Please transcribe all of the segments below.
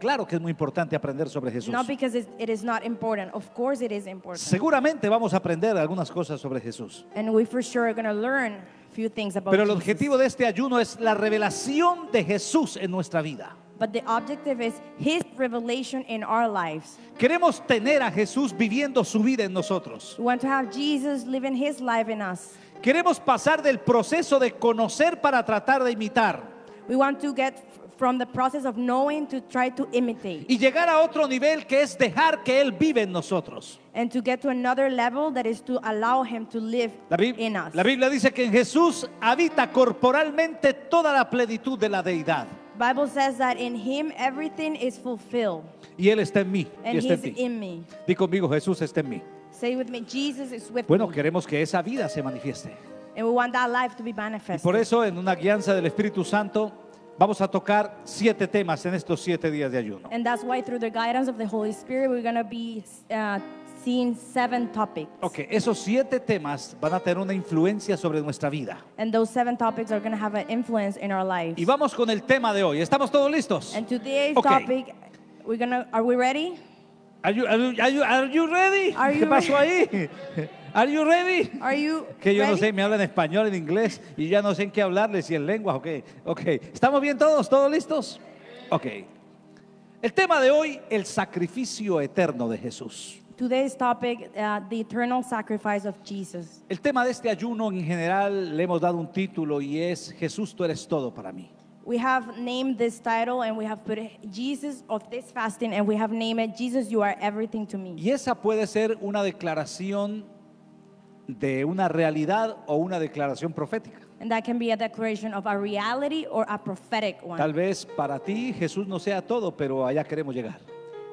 Claro que es muy importante aprender sobre Jesús. Not because it is not important. Of course, it is important. Seguramente vamos a aprender algunas cosas sobre Jesús. And we for sure are going to learn a few things about Pero el Jesus. objetivo de este ayuno es la revelación de Jesús en nuestra vida. But the objective is His revelation in our lives. Queremos tener a Jesús viviendo su vida en nosotros. We want to have Jesus living His life in us. Queremos pasar del proceso de conocer para tratar de imitar We want to get from the process of knowing to try to imitate y llegar a otro nivel que es dejar que Él vive en nosotros. and to get to another level that is to allow Him to live La, Bib- in us. la Biblia dice que en Jesús habita corporalmente toda la plenitud de la deidad. Bible says that in Him everything is fulfilled Y Él está en mí y and está en He's ti. in me. Di conmigo, Jesús está en mí. Say with me, Jesus is with Bueno, me. queremos que esa vida se manifieste. And we want that life to be Y manifested. por eso, en una guianza del Espíritu Santo, vamos a tocar siete temas en estos siete días de ayuno. And that's why through the guidance of the Holy Spirit, we're going to be uh, seeing seven topics. Ok, esos siete temas van a tener una influencia sobre nuestra vida. And those seven topics are going to have an influence in our lives. Y vamos con el tema de hoy. ¿Estamos todos listos? And today's Okay. topic, we're going to, are we ready? Are you, are you- are you- are you ready? Are ¿Qué you pasó ahí? Are you ready? Are you Que yo no ready? sé, me hablan español, en inglés y ya no sé en qué hablarles, si en lengua, ok. Ok, ¿estamos bien todos? ¿Todos listos? Ok. El tema de hoy, el sacrificio eterno de Jesús. Today's topic, uh, the eternal sacrifice of Jesus. El tema de este ayuno en general le hemos dado un título y es Jesús, tú eres todo para mí. We have named this title and we have put Jesus of this fasting and we have named it Jesus, you are everything to me. Y esa puede ser una declaración de una realidad o una declaración profética. And that can be a declaration of a reality or a prophetic one. Tal vez para ti Jesús no sea todo, pero allá queremos llegar.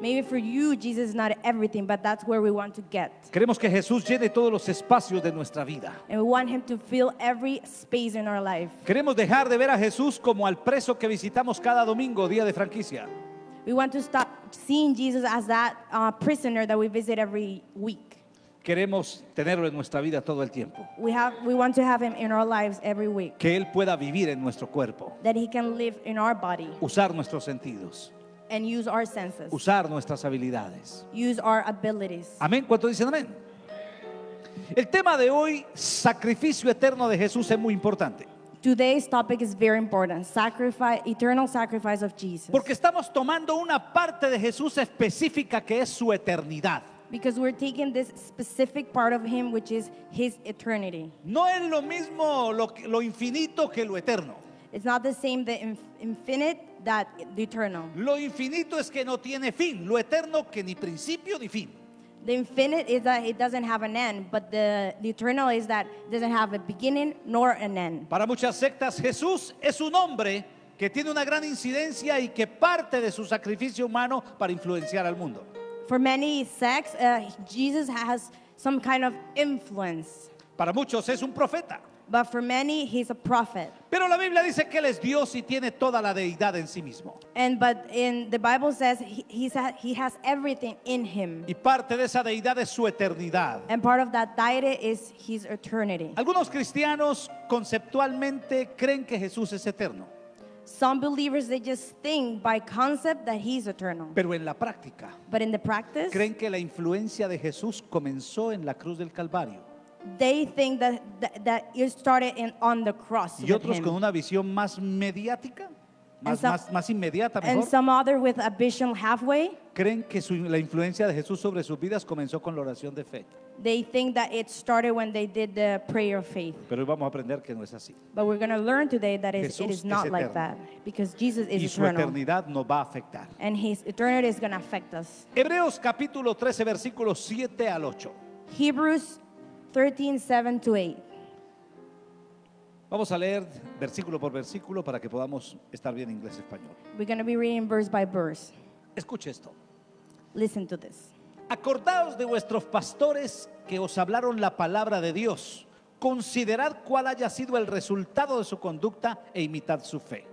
Maybe for you, Jesus is not everything, but that's where we want to get. Queremos que Jesús llene todos los espacios de nuestra vida. And we want him to fill every space in our life. Queremos dejar de ver a Jesús como al preso que visitamos cada domingo, día de franquicia. We want to stop seeing Jesus as that uh, prisoner that we visit every week. Queremos tenerlo en nuestra vida todo el tiempo. We, have, we want to have him in our lives every week, Que Él pueda vivir en nuestro cuerpo, that he can live in our body usar nuestros sentidos, and use our senses, usar nuestras habilidades. use our abilities. Amén. ¿Cuánto dicen amén? El tema de hoy, sacrificio eterno de Jesús, es muy importante. Today's topic is very important sacrifice, eternal sacrifice of Jesus. Porque estamos tomando una parte de Jesús específica que es su eternidad. Because we're taking this specific part of him, which is his eternity. No es lo mismo lo, que- lo infinito que lo eterno. It's not the same, the inf- infinite, that the eternal. Lo infinito es que no tiene fin, lo eterno que ni principio ni fin. The infinite is that it doesn't have an end, but the, the eternal is that it doesn't have a beginning nor an end. Para muchas sectas Jesús es un hombre que tiene una gran incidencia y que parte de su sacrificio humano para influenciar al mundo. For many sects, uh, Jesus has some kind of influence, Para muchos es un profeta. but for many, he's a prophet. Pero la Biblia dice que Él es Dios y tiene toda la deidad en sí mismo. And but in the Bible says he, he's ha- he has everything in him, Y parte de esa deidad es su eternidad. and part of that deity is his eternity. Algunos cristianos conceptualmente creen que Jesús es eterno, Some believers they just think by concept that he's eternal, pero en la práctica but in the practice, creen que la influencia de Jesús comenzó en la cruz del Calvario. they think that that, that it started in, on the cross. Y with otros him. con una visión más mediática, más, some- más, más inmediata, and some other with a vision halfway. creen que su- la influencia de Jesús sobre sus vidas comenzó con la oración de fe. They think that it started when they did the prayer of faith. Pero hoy vamos a aprender que no es así. But we're going to learn today that it, is es not like that because Jesus is Y su eternal. eternidad nos va a afectar. And his eternity is going to affect us. Hebreos capítulo 13, versículos 7 al 8. Hebrews 13, 7 to 8. Vamos a leer versículo por versículo para que podamos estar bien inglés y español. We're going to be reading verse by verse. Escuche esto. Listen to this. Acordaos de vuestros pastores que os hablaron la palabra de Dios. Considerad cuál haya sido el resultado de su conducta e imitad su fe.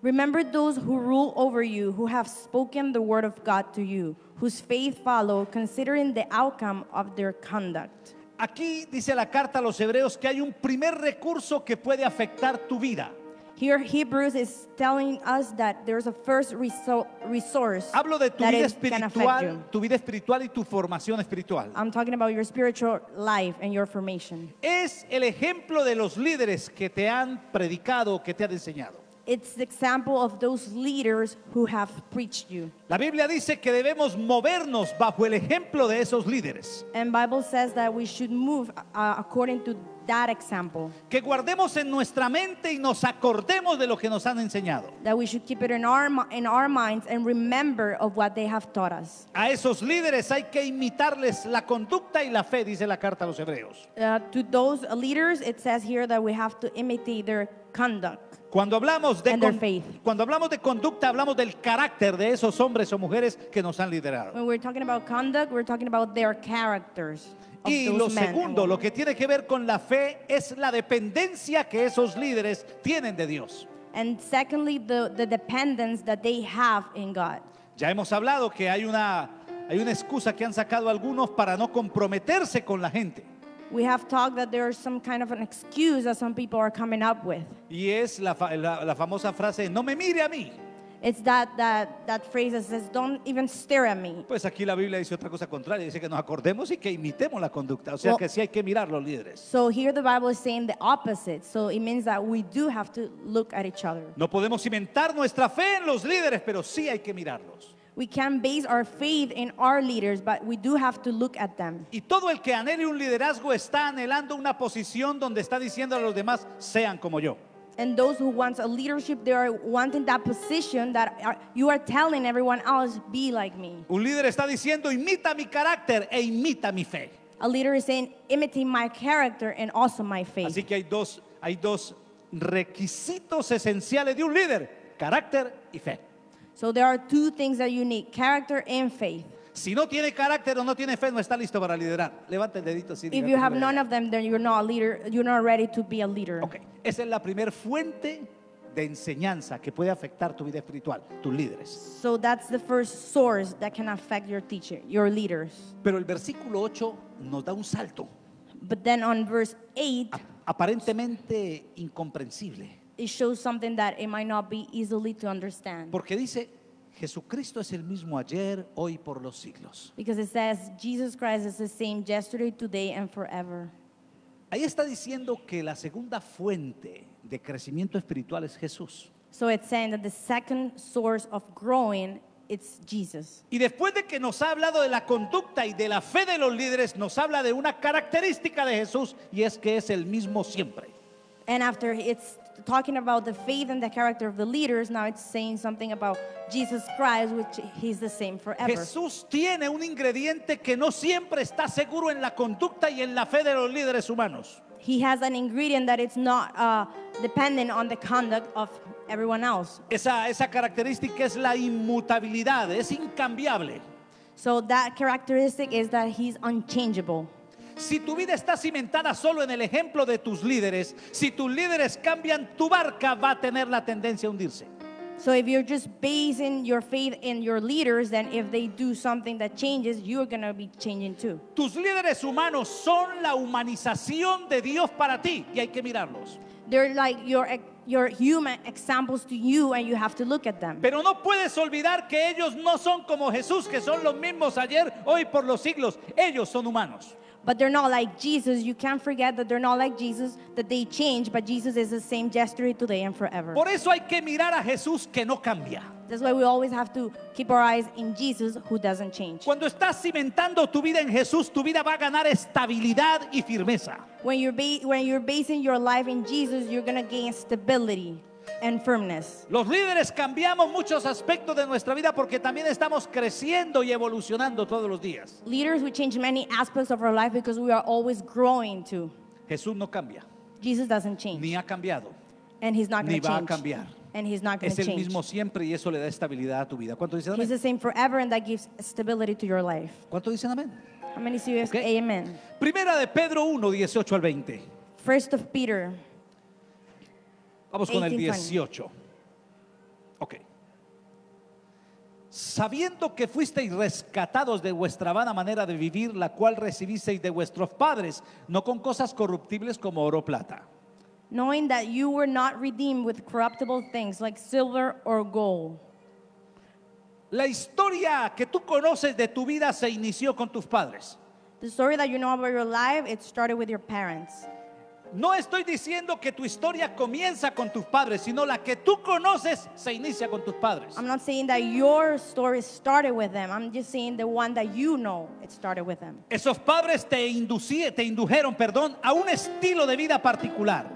Remember those who rule over you, who have spoken the word of God to you, whose faith follow, considering the outcome of their conduct. Aquí dice la carta a los hebreos que hay un primer recurso que puede afectar tu vida. Here, Hebrews is telling us that there's a first resource Hablo de tu vida espiritual, tu vida espiritual y tu formación espiritual. I'm talking about your spiritual life and your formation. Es el ejemplo de los líderes que te han predicado, que te han enseñado. It's the example of those leaders who have preached you. La Biblia dice que debemos movernos bajo el ejemplo de esos líderes. And Bible says that we should move uh, according to that example. Que guardemos en nuestra mente y nos acordemos de lo que nos han enseñado. That we should keep it in our in our minds and remember of what they have taught us. A esos líderes hay que imitarles la conducta y la fe, dice la carta a los hebreos. Uh, to those leaders, it says here that we have to imitate their conduct. Cuando hablamos, de And their con- faith. cuando hablamos de conducta, hablamos del carácter de esos hombres o mujeres que nos han liderado. When we're talking about conduct, we're talking about their characters. Of Y those lo men and segundo, women. lo que tiene que ver con la fe, es la dependencia que esos líderes tienen de Dios. And secondly, the, the dependence that they have in God. Ya hemos hablado que hay una, hay una excusa que han sacado algunos para no comprometerse con la gente. We have talked that there's some kind of an excuse that some people are coming up with. Y es la, fa- la- la famosa frase, no me mire a mí. It's that, that, that phrase that says, don't even stare at me. Pues aquí la Biblia dice otra cosa contraria, dice que nos acordemos y que imitemos la conducta. O sea Well- que sí hay que mirar los líderes. So here the Bible is saying the opposite. So it means that we do have to look at each other. No podemos cimentar nuestra fe en los líderes, pero sí hay que mirarlos. We can base our faith in our leaders, but we do have to look at them. Y todo el que anhele un liderazgo está anhelando una posición donde está diciendo a los demás, sean como yo. And those who want a leadership, they are wanting that position that are, you are telling everyone else, be like me. Un líder está diciendo, imita mi carácter e imita mi fe. A leader is saying, imitate my character and also my faith. Así que hay dos, hay dos requisitos esenciales de un líder, carácter y fe. So there are two things that you need character and faith. Si no tiene carácter o no tiene fe, no está listo para liderar. Levanta el dedito así. If you have no none of them, then you're not a leader, you're not ready to be a leader. Ok, esa es la primera fuente de enseñanza que puede afectar tu vida espiritual, tus líderes. So that's the first source that can affect your teacher, your leaders. Pero el versículo 8 nos da un salto, But then on verse 8, aparentemente incomprensible, it shows something that it might not be easily to understand. porque dice, Jesucristo es el mismo ayer, hoy, por los siglos. Because it says Jesus Christ is the same yesterday, today, and forever. Ahí está diciendo que la segunda fuente de crecimiento espiritual es Jesús. So it's saying that the second source of growing it's Jesus. Y después de que nos ha hablado de la conducta y de la fe de los líderes, nos habla de una característica de Jesús y es que es el mismo siempre. And after it's talking about the faith and the character of the leaders, now it's saying something about Jesus Christ, which he's the same forever. Jesús tiene un ingrediente que no siempre está seguro en la conducta y en la fe de los líderes humanos. He has an ingredient that it's not uh, dependent on the conduct of everyone else. Esa, esa característica es la inmutabilidad, es incambiable. So that characteristic is that he's unchangeable. Si tu vida está cimentada solo en el ejemplo de tus líderes, si tus líderes cambian, tu barca va a tener la tendencia a hundirse. So if you're just basing your faith in your leaders, then if they do something that changes, you're gonna be changing too. Tus líderes humanos son la humanización de Dios para ti y hay que mirarlos. They're like your your human examples to you, and you have to look at them. Pero no puedes olvidar que ellos no son como Jesús, que son los mismos ayer, hoy, por los siglos. Ellos son humanos. But they're not like Jesus. You can't forget that they're not like Jesus, that they change, but Jesus is the same yesterday, today, and forever. Por eso hay que mirar a Jesús que no cambia. That's why we always have to keep our eyes in Jesus who doesn't change. Cuando estás cimentando tu vida en Jesús, tu vida va a ganar estabilidad y firmeza. When you're, when you're basing your life in Jesus, you're going to gain stability and firmness. Los líderes cambiamos muchos aspectos de nuestra vida porque también estamos creciendo y evolucionando todos los días. Leaders, we change many aspects of our life because we are always growing too. Jesús no cambia, Jesus doesn't change. ni ha cambiado. and he's not ni going to va a change. cambiar. And he's not going Es to el change. mismo siempre y eso le da estabilidad a tu vida. ¿Cuánto dicen He's amén? the same forever, and that gives stability to your life. ¿Cuánto dicen amén? How many see you? Okay. Amen. Primera de Pedro 1, 18 al 20. First of Peter. Vamos con el 18. 18. Ok. Sabiendo que fuisteis rescatados de vuestra vana manera de vivir, la cual recibisteis de vuestros padres, no con cosas corruptibles como oro o plata, knowing that you were not redeemed with corruptible things like silver or gold. La historia que tú conoces de tu vida se inició con tus padres. The story that you know about your life, it started with your parents. No estoy diciendo que tu historia comienza con tus padres, sino la que tú conoces se inicia con tus padres. I'm not saying that your story started with them. I'm just saying the one that you know, it started with them. Esos padres te, inducí- te indujeron, perdón, a un estilo de vida particular.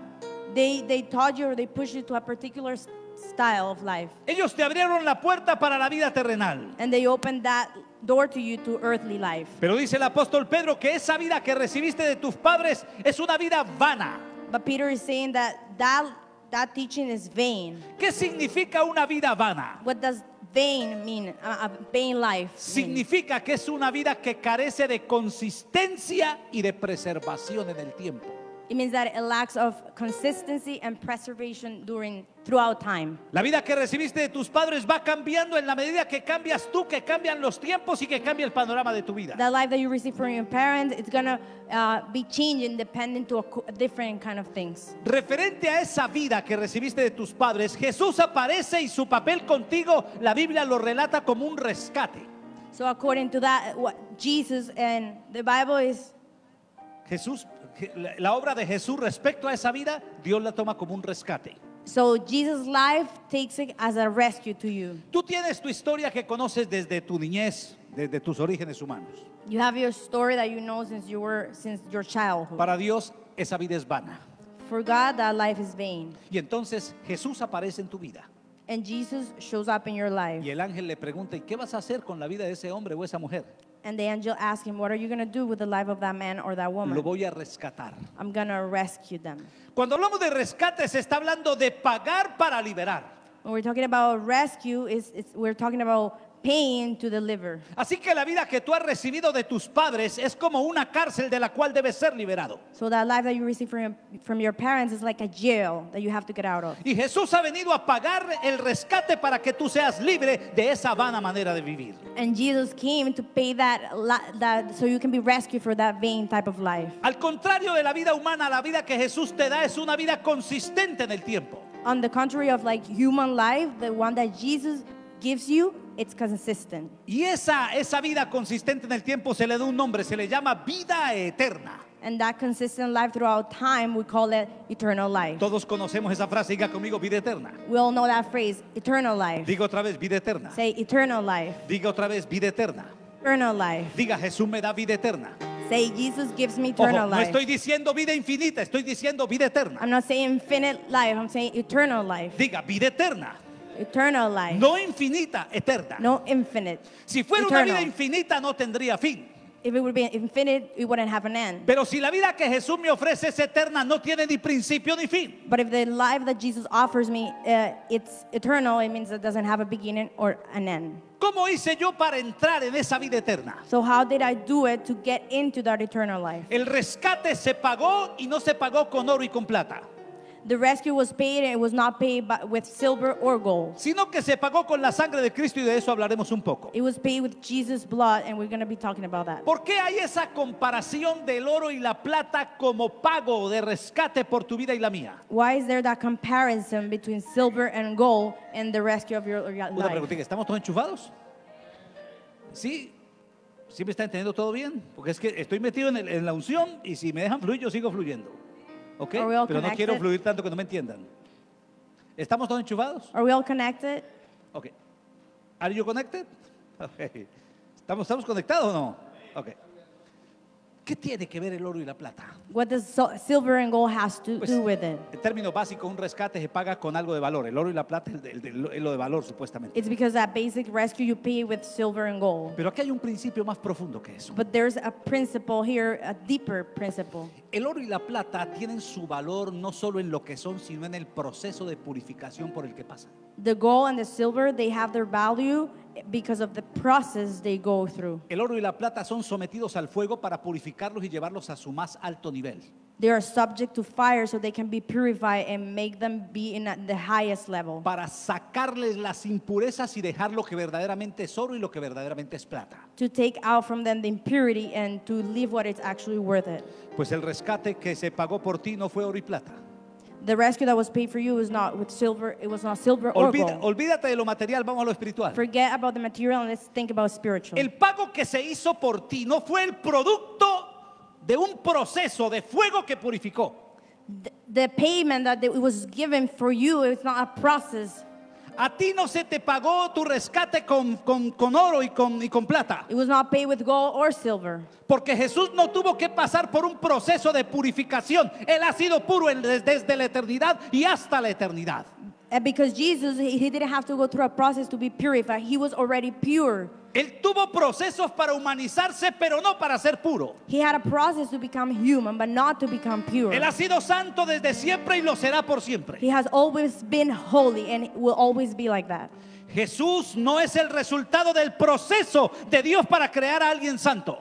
They, they taught you or they pushed you to a particular style of life. Ellos te abrieron la puerta para la vida terrenal. And they opened that door to you to earthly life. Pero dice el apóstol Pedro que esa vida que recibiste de tus padres es una vida vana. But Peter is saying that that, that teaching is vain. ¿Qué significa una vida vana? What does vain mean? A, vain life. mean? Significa que es una vida que carece de consistencia y de preservación en el tiempo. It means that it lacks of consistency and preservation during throughout time. La vida que recibiste de tus padres va cambiando en la medida que cambias tú, que cambian los tiempos y que cambia el panorama de tu vida. The life that you receive from your parents, it's gonna uh, be changing depending to a, different kind of things. Referente a esa vida que recibiste de tus padres, Jesús aparece y su papel contigo, la Biblia lo relata como un rescate. So according to that, what Jesus and the Bible is Jesús, la obra de Jesús respecto a esa vida, Dios la toma como un rescate. so Jesus' life takes it as a rescue to you. Tú tienes tu historia que conoces desde tu niñez, desde tus orígenes humanos. You have your story that you know since you were since your childhood. Para Dios esa vida es vana. For God, that life is vain. Y entonces Jesús aparece en tu vida. And Jesus shows up in your life. Y el ángel le pregunta, ¿y qué vas a hacer con la vida de ese hombre o esa mujer? And the angel asks him, What are you going to do with the life of that man or that Lo woman? voy a rescatar. I'm going to rescue them. Cuando hablamos de rescate se está hablando de pagar para liberar. When we're talking about rescue, is it's, we're talking about paying to deliver. Así que la vida que tú has recibido de tus padres es como una cárcel de la cual debes ser liberado. So that life that you receive from your, from your parents is like a jail that you have to get out of. Y Jesús ha venido a pagar el rescate para que tú seas libre de esa vana manera de vivir. And Jesus came to pay that, that so you can be rescued for that vain type of life. Al contrario de la vida humana, la vida que Jesús te da es una vida consistente en el tiempo. On the contrary of like human life, the one that Jesus gives you, it's consistent. Y esa, esa vida consistente en el tiempo se le da un nombre, se le llama vida eterna. And that consistent life throughout time, we call it eternal life. Todos conocemos esa frase, diga conmigo vida eterna. We all know that phrase, eternal life. Diga otra vez vida eterna. Say eternal life, Diga otra vez vida eterna. eternal life. Diga Jesús me da vida eterna. Say Jesus gives me Ojo, eternal no life. estoy diciendo vida infinita, estoy diciendo vida eterna. I'm not saying infinite life, I'm saying eternal life. Diga vida eterna, Eternal life. no infinita, eterna. No infinite. Si fuera una vida Eternal. infinita no tendría fin. If it would be infinite, it wouldn't have an end. Pero si la vida que Jesús me ofrece es eterna, no tiene ni principio ni fin. But if the life that Jesus offers me, uh, it's eternal, it means it doesn't have a beginning or an end. ¿Cómo hice yo para entrar en esa vida eterna? So how did I do it to get into that eternal life? El rescate se pagó y no se pagó con oro y con plata, The rescue was paid and it was not paid by, with silver or gold. sino que se pagó con la sangre de Cristo y de eso hablaremos un poco. It was paid with Jesus' blood, and we're going to be talking about that. ¿Por qué hay esa comparación del oro y la plata como pago de rescate por tu vida y la mía? Why is there that comparison between silver and gold and the rescue of your your Una life? preguntita, ¿estamos todos enchufados? ¿Sí? ¿Sí me está entendiendo todo bien? Porque es que estoy metido en, el- en la unción y si me dejan fluir, yo sigo fluyendo. ¿Ok? Are we all Pero no quiero connected? fluir tanto que no me entiendan. ¿Estamos todos enchufados? Are we all connected? Ok. ¿Are you connected? Ok. ¿Estamos, ¿Estamos conectados o no? Ok. ¿Qué tiene que ver el oro y la plata? What does so- silver and gold has to Pues, do with it? En términos básicos, un rescate se paga con algo de valor. El oro y la plata es, el de- el de- es lo de valor, supuestamente. It's because that basic rescue you pay with silver and gold. Pero aquí hay un principio más profundo que eso. But there's a principle here, a deeper principle. El oro y la plata tienen su valor no solo en lo que son, sino en el proceso de purificación por el que pasan. The gold and the silver, they have their value because of the process they go through. El oro y la plata son sometidos al fuego para purificarlos y llevarlos a su más alto nivel. They are subject to fire so they can be purified and make them be in the highest level. Para sacarles las impurezas y dejar lo que verdaderamente es oro y lo que verdaderamente es plata. To take out from them the impurity and to leave what is actually worth it. Pues el rescate que se pagó por ti no fue oro y plata. The rescue that was paid for you was not with silver, it was not silver or Olvida- gold. olvídate de lo material, vamos a lo espiritual. Forget about the material and let's think about spiritual. El pago que se hizo por ti no fue el producto de un proceso de fuego que purificó. The, the payment that it was given for you, it's not a process. A ti no se te pagó tu rescate con, con- con oro y con, y con plata. It was not paid with gold or silver. Porque Jesús no tuvo que pasar por un proceso de purificación. Él ha sido puro desde la eternidad y hasta la eternidad. And because Jesus, he, he didn't have to go through a process to be purified. He was already pure. Él tuvo procesos para humanizarse, pero no para ser puro. He had a process to become human, but not to become pure. Él ha sido santo desde siempre y lo será por siempre. He has always been holy and will always be like that. Jesús no es el resultado del proceso de Dios para crear a alguien santo.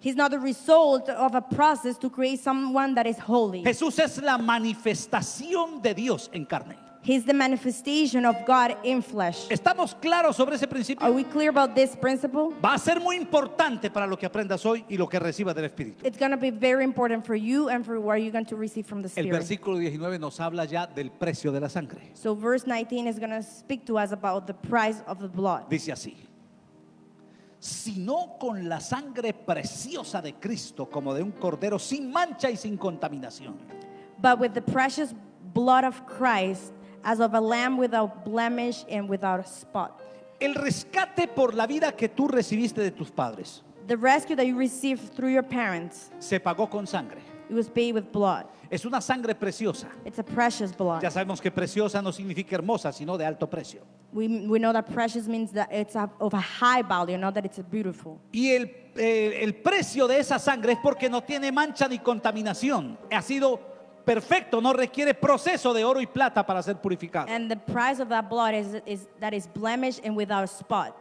He's not the result of a process to create someone that is holy. Jesús es la manifestación de Dios en carne. He's the manifestation of God in flesh. ¿Estamos claros sobre ese Are principio? we clear about this principle? Va a ser muy importante para lo que aprendas hoy y lo que recibas del Espíritu. It's going to be very important for you and for what you're going to receive from the El Spirit. versículo 19 nos habla ya del precio de la sangre. So, verse 19 is going to speak to us about the price of the blood. Dice así, sino con la sangre preciosa de Cristo como de un cordero sin mancha y sin contaminación. But with the precious blood of Christ, as of a lamb without blemish and without spot. El rescate por la vida que tú recibiste de tus padres The rescue that you received through your parents, se pagó con sangre. it was paid with blood. Es una sangre preciosa. It's a precious blood. Ya sabemos que preciosa no significa hermosa, sino de alto precio. We, we know that precious means that it's a, of a high value, not that it's beautiful. Y el, eh, el precio de esa sangre es porque no tiene mancha ni contaminación. Ha sido perfecto, no requiere proceso de oro y plata para ser purificado. And the price of that blood is, is that is blemished and without spot.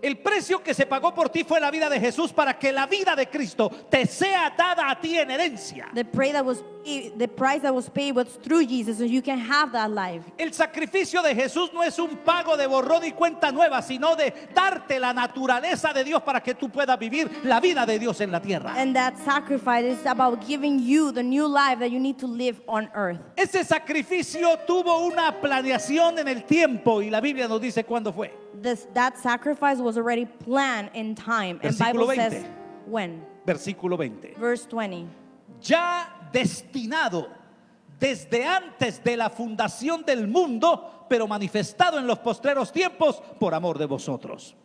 El precio que se pagó por ti fue la vida de Jesús para que la vida de Cristo te sea dada a ti en herencia. The price that was the price that was paid was through Jesus, so you can have that life. El sacrificio de Jesús no es un pago de borrón y cuenta nueva, sino de darte la naturaleza de Dios para que tú puedas vivir la vida de Dios en la tierra. And that sacrifice is about giving you the new life that you need to live on earth. Ese sacrificio tuvo una planeación en el tiempo y la Biblia nos dice cuándo fue. This, that sacrifice was already planned in time. And Versículo Bible 20. says when. Versículo 20. Verse 20. Ya destinado desde antes de la fundación del mundo, pero manifestado en los postreros tiempos por amor de vosotros.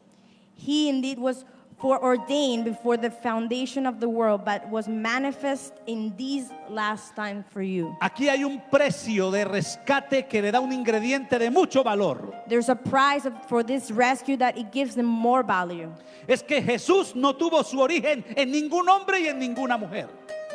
He indeed was foreordained before the foundation of the world, but was manifest in these last times for you. Aquí hay un precio de rescate que le da un ingrediente de mucho valor. There's a price for this rescue that it gives them more value. Es que Jesús no tuvo su origen en ningún hombre y en ninguna mujer.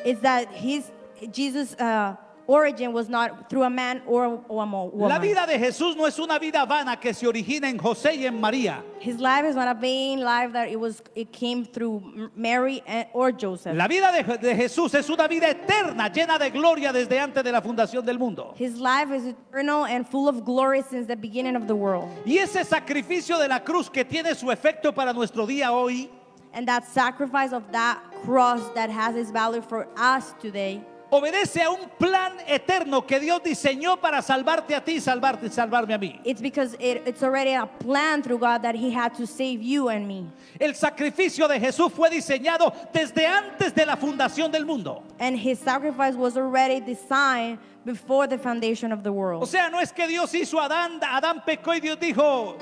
It's that his Jesus' uh, origin was not through a man or, or a woman. La vida de Jesús no es una vida vana que se origina en José y en María. His life is not a vain life that it was it came through Mary and, or Joseph. La vida de, de Jesús es una vida eterna, llena de gloria desde antes de la fundación del mundo. His life is eternal and full of glory since the beginning of the world. Y ese sacrificio de la cruz que tiene su efecto para nuestro día hoy, And that sacrifice of that cross that has its value for us today obedece a un plan eterno que Dios diseñó para salvarte a ti, salvarte salvarme a mí. It's because it, it's already a plan through God that He had to save you and me. El sacrificio de Jesús fue diseñado desde antes de la fundación del mundo. And His sacrifice was already designed before the foundation of the O world. sea, no es que Dios hizo a Adán, Adán pecó y Dios dijo,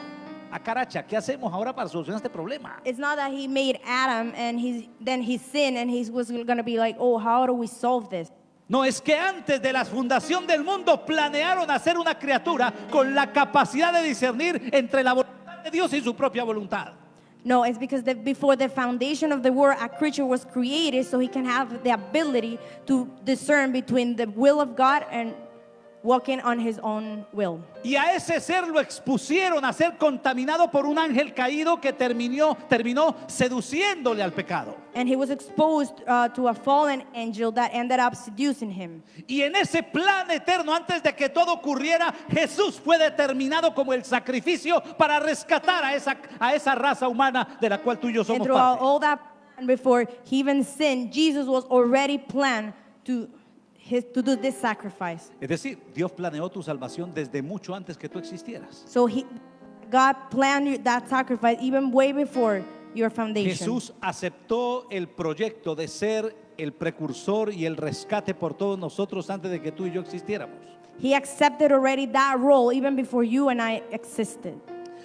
a caracha, ¿qué hacemos ahora para solucionar este problema? It's not that He made Adam and he's, then He sinned and He was going to be like, oh, how do we solve this? No, es que antes de la fundación del mundo planearon hacer una criatura con la capacidad de discernir entre la voluntad de Dios y su propia voluntad. No, it's because the, before the foundation of the world, a creature was created so he can have the ability to discern between the will of God and walking on his own will. Y a ese ser lo expusieron a ser contaminado por un ángel caído que terminó, terminó seduciéndole al pecado. And he was exposed uh, to a fallen angel that ended up seducing him. Y en ese plan eterno, antes de que todo ocurriera, Jesús fue determinado como el sacrificio para rescatar a esa, a esa raza humana de la cual tú y yo And somos throughout parte. all that plan before he even sinned, Jesus was already planned to his, to do this sacrifice. Es decir, Dios planeó tu salvación desde mucho antes que tú existieras. So he, God planned that sacrifice even way before your foundation. Jesús aceptó el proyecto de ser el precursor y el rescate por todos nosotros antes de que tú y yo existiéramos. He accepted already that role even before you and I existed.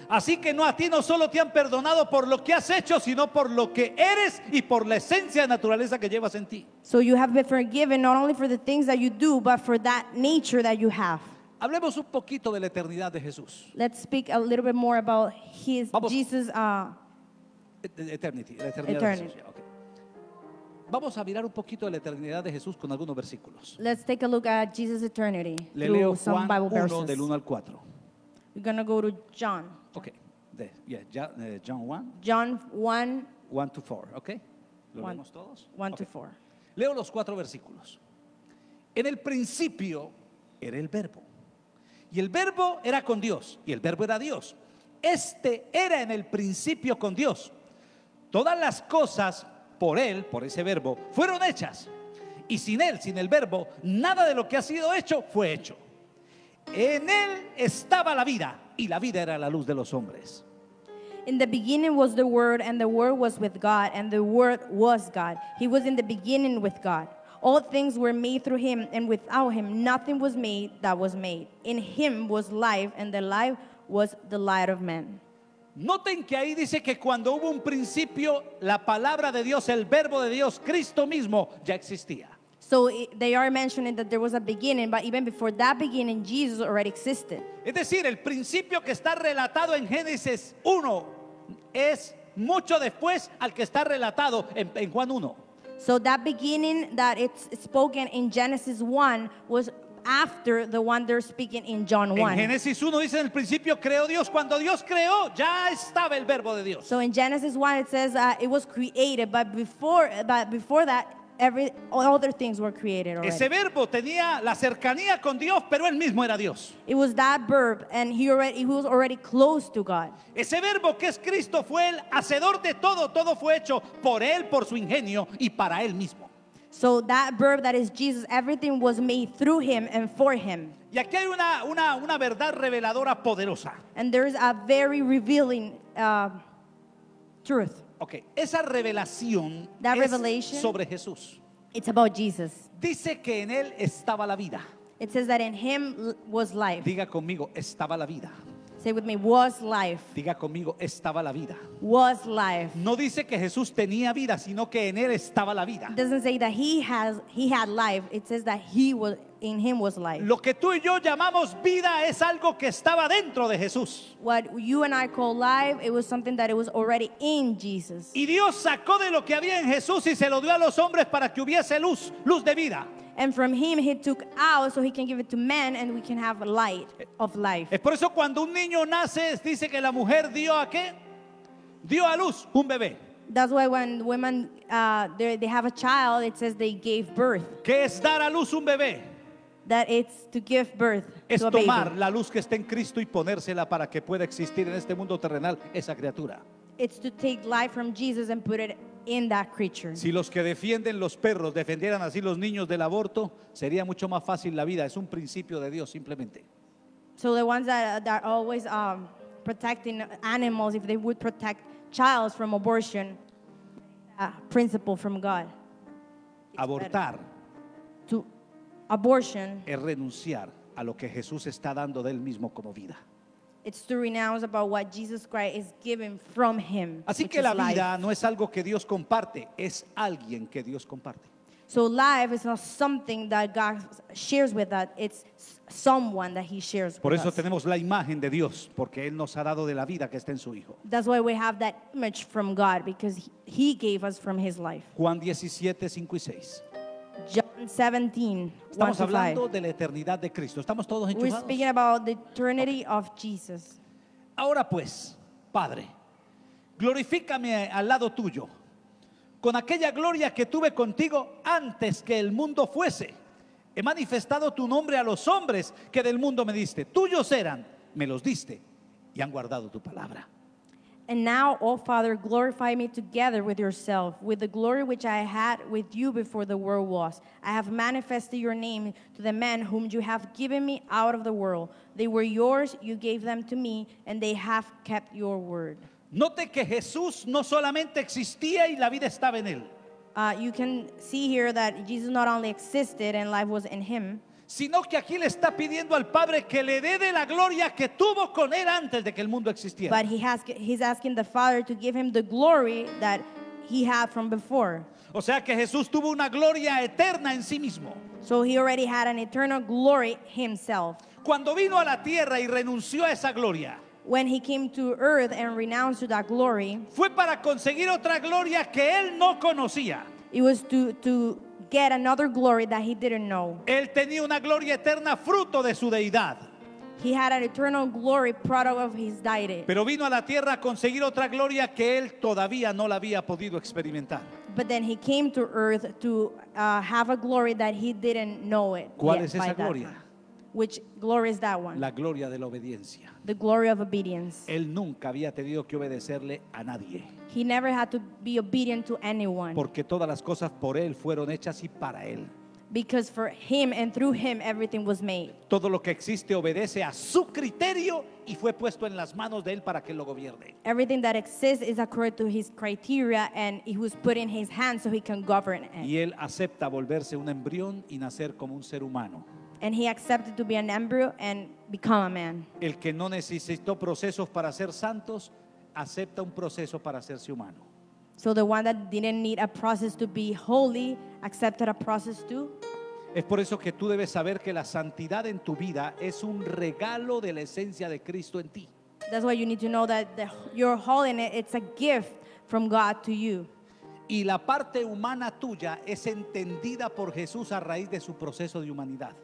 Así que no a ti no solo te han perdonado por lo que has hecho, sino por lo que eres y por la esencia de naturaleza que llevas en ti. So you have been forgiven not only for the things that you do, but for that nature that you have. Hablemos un poquito de la eternidad de Jesús. Let's speak a little bit more about his Vamos. Jesus. Uh, Et- Eternity, la eternidad Eternity. de Jesús. ya, ok. Vamos a mirar un poquito de la eternidad de Jesús con algunos versículos. let's take a look at Jesus' eternity Le leo some Juan Bible 1 del verses. 1 al 4. We're gonna go to John, Ok. De, yeah, eh, John 1, John 1, 1 to 4. Ok. ¿Lo One- leemos todos? 1 Ok. to 4. Leo los cuatro versículos. En el principio era el verbo. Y el verbo era con Dios. Y el verbo era Dios. Este era en el principio con Dios. Todas las cosas por Él, por ese verbo, fueron hechas. Y sin Él, sin el verbo, nada de lo que ha sido hecho fue hecho. En Él estaba la vida. Y la vida era la luz de los hombres. In the beginning was the Word, and the Word was with God, and the Word was God. He was in the beginning with God. All things were made through him, and without him nothing was made that was made. In him was life, and the life was the light of men. Noten que ahí dice que cuando hubo un principio, la palabra de Dios, el verbo de Dios, Cristo mismo, ya existía. So they are mentioning that there was a beginning, but even before that beginning, Jesus already existed. Es decir, el principio que está relatado en Génesis 1 es mucho después al que está relatado en, en Juan 1. So that beginning that it's spoken in Genesis 1 was after the one they're speaking in John 1. En 1. Génesis 1 dice, en el principio creó Dios. Cuando Dios creó, ya estaba el verbo de Dios. So in Genesis 1 it says uh, it was created, but before but before that every all other things were created already. Ese verbo tenía la cercanía con Dios, pero él mismo era Dios. It was that verb and he already he was already close to God. Ese verbo que es Cristo fue el hacedor de todo. Todo fue hecho por él, por su ingenio y para él mismo. So that verb that is Jesus, everything was made through him and for him. Y aquí hay una, una, una verdad reveladora poderosa. And there's a very revealing uh, truth. Ok, esa revelación That es revelation- sobre Jesús. It's about Jesus. Dice que en él estaba la vida. It says that in him l- was life. Diga conmigo, estaba la vida. Say with me, was life. Diga conmigo, estaba la vida. Was life. No dice que Jesús tenía vida, sino que en él estaba la vida. It doesn't say that he has he had life. It says that he was in him was life. Lo que tú y yo llamamos vida es algo que estaba dentro de Jesús. What you and I call life, it was something that it was already in Jesus. Y Dios sacó de lo que había en Jesús y se lo dio a los hombres para que hubiese luz, luz de vida. And from him he took out so he can give it to men and we can have a light of life. Es por eso cuando un niño nace, dice que la mujer dio a qué? Dio a luz un bebé. That's why when women uh, they have a child, it says they gave birth. ¿Qué es dar a luz un bebé? That it's to give birth Es to a baby. tomar la luz que está en Cristo y ponérsela para que pueda existir en este mundo terrenal esa criatura. It's to take life from Jesus and put it in that creature. Si los que defienden los perros defendieran así los niños del aborto, sería mucho más fácil la vida. Es un principio de Dios simplemente. So the ones that that are always um, protecting animals, if they would protect child from abortion, a principle from God. Abortar To abortion, es renunciar a lo que Jesús está dando de él mismo como vida. It's to renounce about what Jesus Christ is giving from Him. Así which que is la life. vida no es algo que Dios comparte, es alguien que Dios comparte. So life is not something that God shares with us; it's someone that He shares Por with eso us. tenemos la imagen de Dios, porque Él nos ha dado de la vida que está en su Hijo. That's why we have that image from God because He- He gave us from His life. Juan 17, 5 y 6. John 17, 1 Estamos to 5. hablando de la eternidad de Cristo. Estamos todos We're enchufados. speaking about the eternity of Jesus. Ahora pues, Padre, glorifícame al lado tuyo, con aquella gloria que tuve contigo antes que el mundo fuese. He manifestado tu nombre a los hombres que del mundo me diste. Tuyos eran, me los diste y han guardado tu palabra. And now, O Father, glorify me together with yourself, with the glory which I had with you before the world was. I have manifested your name to the men whom you have given me out of the world. They were yours, you gave them to me, and they have kept your word. Note que Jesús no solamente existía y la vida estaba en él, Uh, you can see here that Jesus not only existed and life was in him, sino que aquí le está pidiendo al Padre que le dé de la gloria que tuvo con él antes de que el mundo existiera. but he has, he's asking the Father to give him the glory that he had from before. O sea que Jesús tuvo una gloria eterna en sí mismo. So he already had an eternal glory himself. Cuando vino a la tierra y renunció a esa gloria, When he came to earth and renounced to that glory, fue para conseguir otra gloria que él no conocía. it was to, to get another glory that he didn't know. Él tenía una gloria eterna fruto de su deidad. He had an eternal glory product of his deity. Pero vino a la tierra a conseguir otra gloria que él todavía no la había podido experimentar. But then he came to earth to uh, have a glory that he didn't know it. ¿Cuál es esa gloria? time. Which glory is that one? La gloria de la obediencia. the glory of obedience. Él nunca había tenido que obedecerle a nadie, He never had to be obedient to anyone porque todas las cosas por él fueron hechas y para él. because for him and through him everything was made. Todo lo que existe obedece a su criterio y fue puesto en las manos de él para que lo gobierne. Everything that exists is according to his criteria and he was put in his hands so he can govern it. Y él acepta volverse un embrión y nacer como un ser humano. And he accepted to be an embryo and become a man. El que no necesitó procesos para ser santos, acepta un proceso para hacerse humano. So the one that didn't need a process to be holy accepted a process too. Es por eso que tú debes saber que la santidad en tu vida es un regalo de la esencia de Cristo en ti. That's why you need to know that the, your holiness it's a gift from God to you. Y la parte humana tuya es entendida por Jesús a raíz de su proceso de humanidad.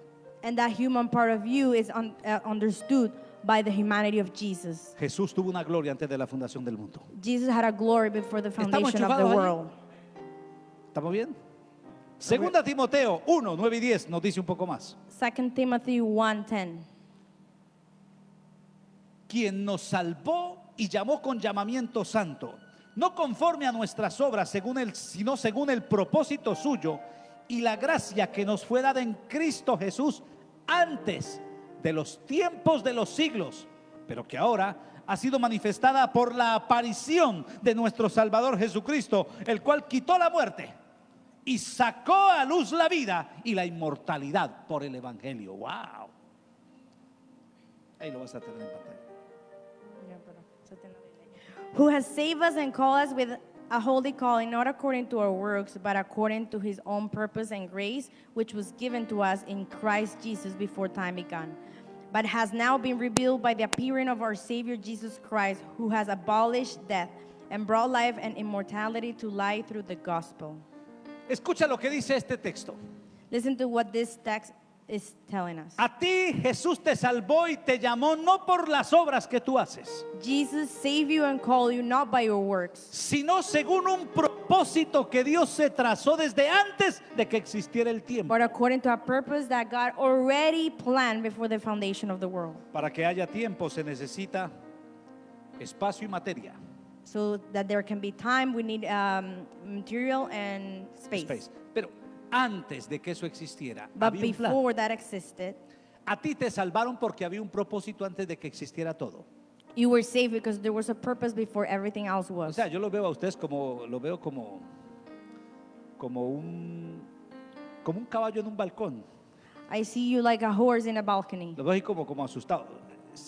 And that human part of you is un, uh, understood by the humanity of Jesus. Jesús tuvo una gloria antes de la fundación del mundo. Jesus had a glory before the foundation of the allí? world. ¿Estamos bien? Segunda Timoteo 1, 9 y 10 nos dice un poco más. 2 Timothy 1:10. Quien nos salvó y llamó con llamamiento santo, no conforme a nuestras obras, según el, sino según el propósito suyo y la gracia que nos fue dada en Cristo Jesús antes de los tiempos de los siglos, pero que ahora ha sido manifestada por la aparición de nuestro Salvador Jesucristo, el cual quitó la muerte y sacó a luz la vida y la inmortalidad por el Evangelio. ¡Wow! Ahí lo vas a tener en pantalla. Who has saved us and called us with a holy calling, not according to our works, but according to his own purpose and grace, which was given to us in Christ Jesus before time began, but has now been revealed by the appearing of our Savior Jesus Christ, who has abolished death and brought life and immortality to light through the gospel. Escucha lo que dice este texto. Listen to what this text is telling us. A ti Jesús te salvó y te llamó no por las obras que tú haces, Jesus saved you and called you not by your works, sino según un propósito que Dios se trazó desde antes de que existiera el tiempo. but according to a purpose that God already planned before the foundation of the world. Para que haya tiempo se necesita espacio y materia. So that there can be time, we need um, material and space. Space. Pero antes de que eso existiera, But había un plan. before that existed, A ti te salvaron porque había un propósito antes de que existiera todo. You were saved because there was a purpose before everything else O was. sea, yo lo veo a ustedes como lo veo como como un como un caballo en un balcón. I see you like a horse in a balcony. Lo veo ahí como como asustado.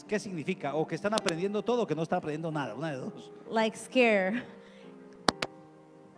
¿Qué significa? O que están aprendiendo todo o que no están aprendiendo nada, una de dos. Like scared.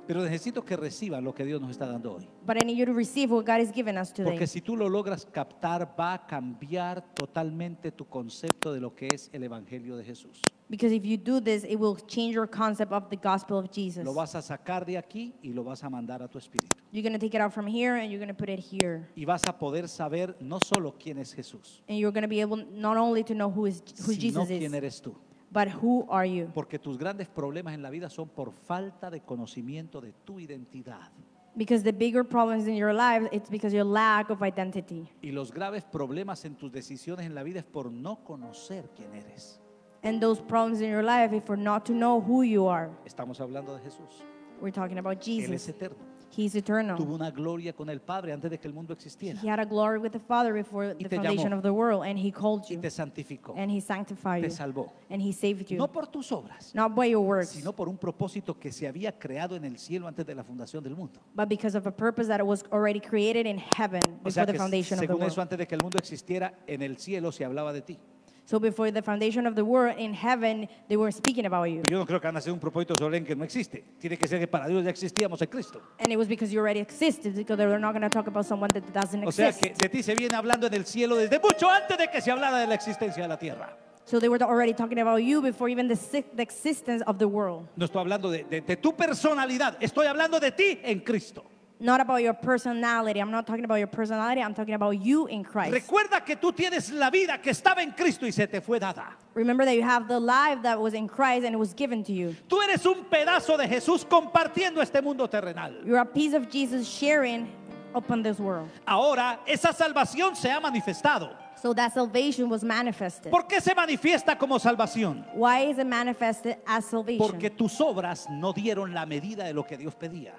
Pero necesito que reciban lo que Dios nos está dando hoy. But I need you to receive what God has given us today. Porque si tú lo logras captar, va a cambiar totalmente tu concepto de lo que es el Evangelio de Jesús. Because if you do this, it will change your concept of the gospel of Jesus. Lo vas a sacar de aquí y lo vas a mandar a tu espíritu. You're going to take it out from here and you're going to put it here. Y vas a poder saber no solo quién es Jesús, And you're going to be able not only to know who is who sino Jesus quién eres tú. But who are you? Porque tus grandes problemas en la vida son por falta de conocimiento de tu identidad. Because the bigger problems in your life, it's because your lack of identity. Y los graves problemas en tus decisiones en la vida es por no conocer quién eres. and those problems in your life if we're not to know who you are. Estamos hablando de Jesús. We're talking about Él es Jesus. eterno. He's eternal. Tuvo una gloria con el Padre antes de que el mundo existiera. He had a glory with the Father before the te foundation llamó. of the world, and He called Y you, te santificó. and He sanctified Te you, salvó. and He saved you. No por tus obras, Not by your works, sino por un propósito que se había creado en el cielo antes de la fundación del mundo. but because of a purpose that was already created in heaven O before sea the que foundation of the según eso, world. antes de que el mundo existiera, en el cielo se hablaba de ti. So before the foundation of the world in heaven, they were speaking about you. Yo no creo que a hacer un propósito sobre alguien que no existe. Tiene que ser que para Dios ya existíamos en Cristo. And it was because you already existed, because they were not going to talk about someone that doesn't O sea exist. que de ti se viene hablando en el cielo desde mucho antes de que se hablara de la existencia de la tierra. So they were already talking about you before even the, si- the existence of the world. No estoy hablando de, de- de tu personalidad, estoy hablando de ti en Cristo. Not about your personality. I'm not talking about your personality. I'm talking about you in Christ. Recuerda que tú tienes la vida que estaba en Cristo y se te fue dada. Remember that you have the life that was in Christ and it was given to you. Tú eres un pedazo de Jesús compartiendo este mundo terrenal. You're a piece of Jesus sharing upon this world. Ahora esa salvación se ha manifestado. So that salvation was manifested. ¿Por qué se manifiesta como salvación? Why is it manifested as salvation? Porque tus obras no dieron la medida de lo que Dios pedía.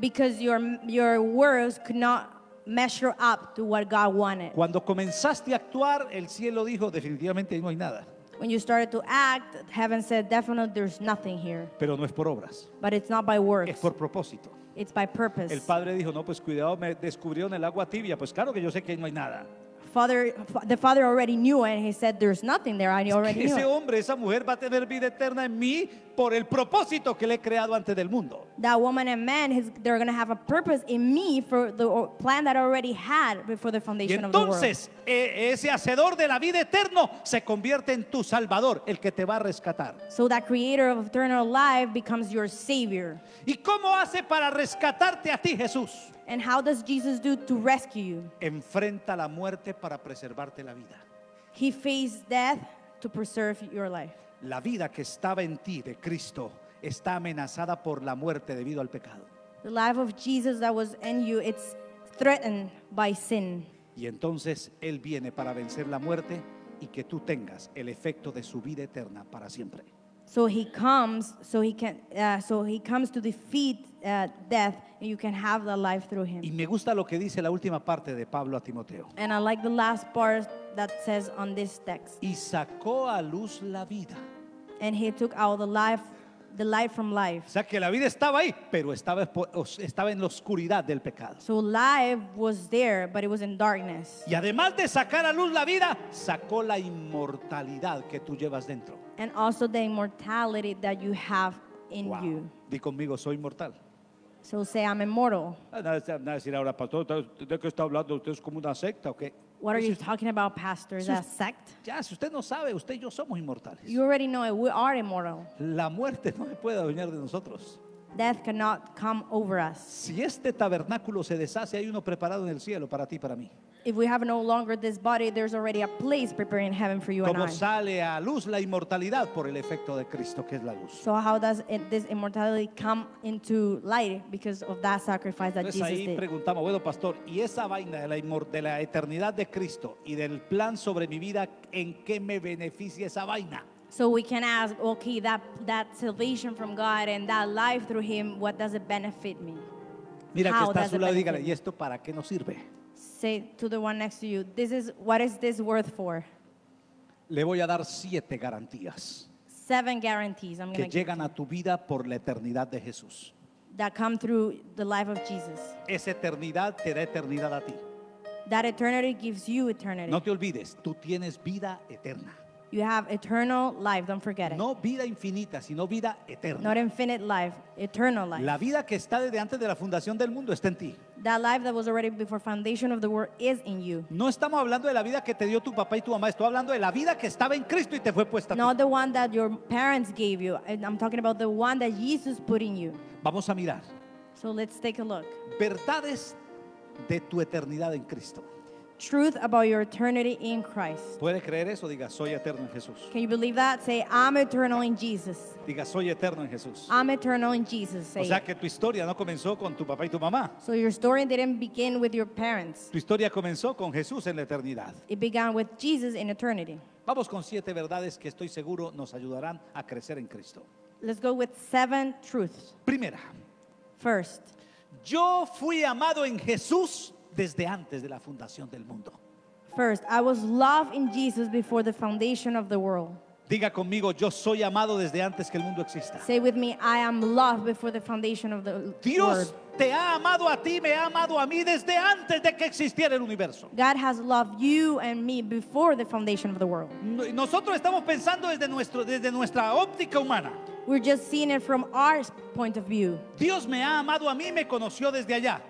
Because your, your words could not measure up to what God wanted. Cuando comenzaste a actuar, el cielo dijo, definitivamente ahí no hay nada. When you started to act, heaven said, definitely there's nothing here. Pero no es por obras, But it's not by works, es por propósito. it's by purpose. El padre dijo, no, pues cuidado, me descubrieron el agua tibia. Pues claro que yo sé que ahí no hay nada. Father, the father already knew and he said, There's nothing there. I already knew. Ese hombre, esa mujer va a tener vida eterna en mí por el propósito que le he creado antes del mundo. That woman and man, his, they're going to have a purpose in me for the plan that I already had before the Y foundation of the world. entonces eh, ese hacedor de la vida eterno se convierte en tu salvador, el que te va a rescatar. So that creator of eternal life becomes your savior. ¿Y cómo hace para rescatarte a ti Jesús? And how does Jesus do to rescue you? Enfrenta la muerte para preservarte la vida. He faced death to preserve your life. La vida que estaba en ti de Cristo está amenazada por la muerte debido al pecado. The life of Jesus that was in you, it's threatened by sin. Y entonces Él viene para vencer la muerte y que tú tengas el efecto de su vida eterna para siempre. So he comes, so he can, uh, so he comes to defeat uh, death, and you can have the life through Y him. me gusta lo que dice la última parte de Pablo a Timoteo. And I like the last part that says on this text, Y sacó a luz la vida. and he took out the life, the light from life. O sea que la vida estaba ahí, pero estaba, estaba en la oscuridad del pecado. So life was there, but it was in darkness. Y además de sacar a luz la vida, sacó la inmortalidad que tú llevas dentro. And also the immortality that you have in Wow. you. Di conmigo, soy inmortal. So say I'm immortal. Ah, de decir ahora, pastor, ¿de qué está hablando? ¿Usted es como una secta o qué? What are you talking about, pastor? Is that a sect? Ya, si usted no sabe, usted y yo somos inmortales. You already know it. We are immortal. La muerte no se puede adueñar de nosotros. Death cannot come over us. Si este tabernáculo se deshace, hay uno preparado en el cielo para ti y para mí. If we have no longer this body, there's already a place prepared in heaven for you and Como I. sale a luz la inmortalidad por el efecto de Cristo, que es la luz. So how does it, this immortality come into light because of that sacrifice that Entonces Jesus ahí did? preguntamos, bueno, pastor, ¿y esa vaina de la, inmor- de la eternidad de Cristo y del plan sobre mi vida, en qué me beneficia esa vaina? So we can ask, okay, that that salvation from God and that life through Him, what does it benefit me? Mira que How está a does su it lado benefit dígale? ¿y esto para qué nos sirve? Say to the one next to you, this is what is this worth for? Le voy a dar siete garantías Seven guarantees I'm que gonna llegan a tu vida por la eternidad de Jesús. that come through the life of Jesus. Esa eternidad te da eternidad a ti. That eternity gives you eternity. No te olvides, tú tienes vida eterna. You have eternal life. Don't forget it. No vida infinita, sino vida eterna. Not infinite life, eternal life. La vida que está desde antes de la fundación del mundo está en ti. That life that was already before foundation of the world is in you. No estamos hablando de la vida que te dio tu papá y tu mamá, estoy hablando de la vida que estaba en Cristo y te fue puesta. Not the one that your parents gave you. I'm talking about the one that Jesus put in you. Vamos a mirar So let's take a look. verdades de tu eternidad en Cristo. Truth about your eternity in Christ. ¿Puede creer eso? Diga, soy eterno en Jesús. Can you believe that? Say, I'm eternal in Jesus. Diga, soy eterno en Jesús. I'm eternal in Jesus. Say O sea it. que tu historia no comenzó con tu papá y tu mamá. So your story didn't begin with your parents. Tu historia comenzó con Jesús en la eternidad. It began with Jesus in eternity. Vamos con siete verdades que estoy seguro nos ayudarán a crecer en Cristo. Let's go with seven truths. Primera, First, yo fui amado en Jesús desde antes de la fundación del mundo. first, I was loved in Jesus before the foundation of the world. Diga conmigo, yo soy amado desde antes que el mundo exista. Say with me, I am loved before the foundation of the Dios world. te ha amado a ti, me ha amado a mí desde antes de que existiera el universo. God has loved you and me before the foundation of the world. No- Nosotros estamos pensando desde, nuestro, desde nuestra óptica humana. We're just seeing it from our point of view. Dios me ha amado a mí, me conoció desde allá.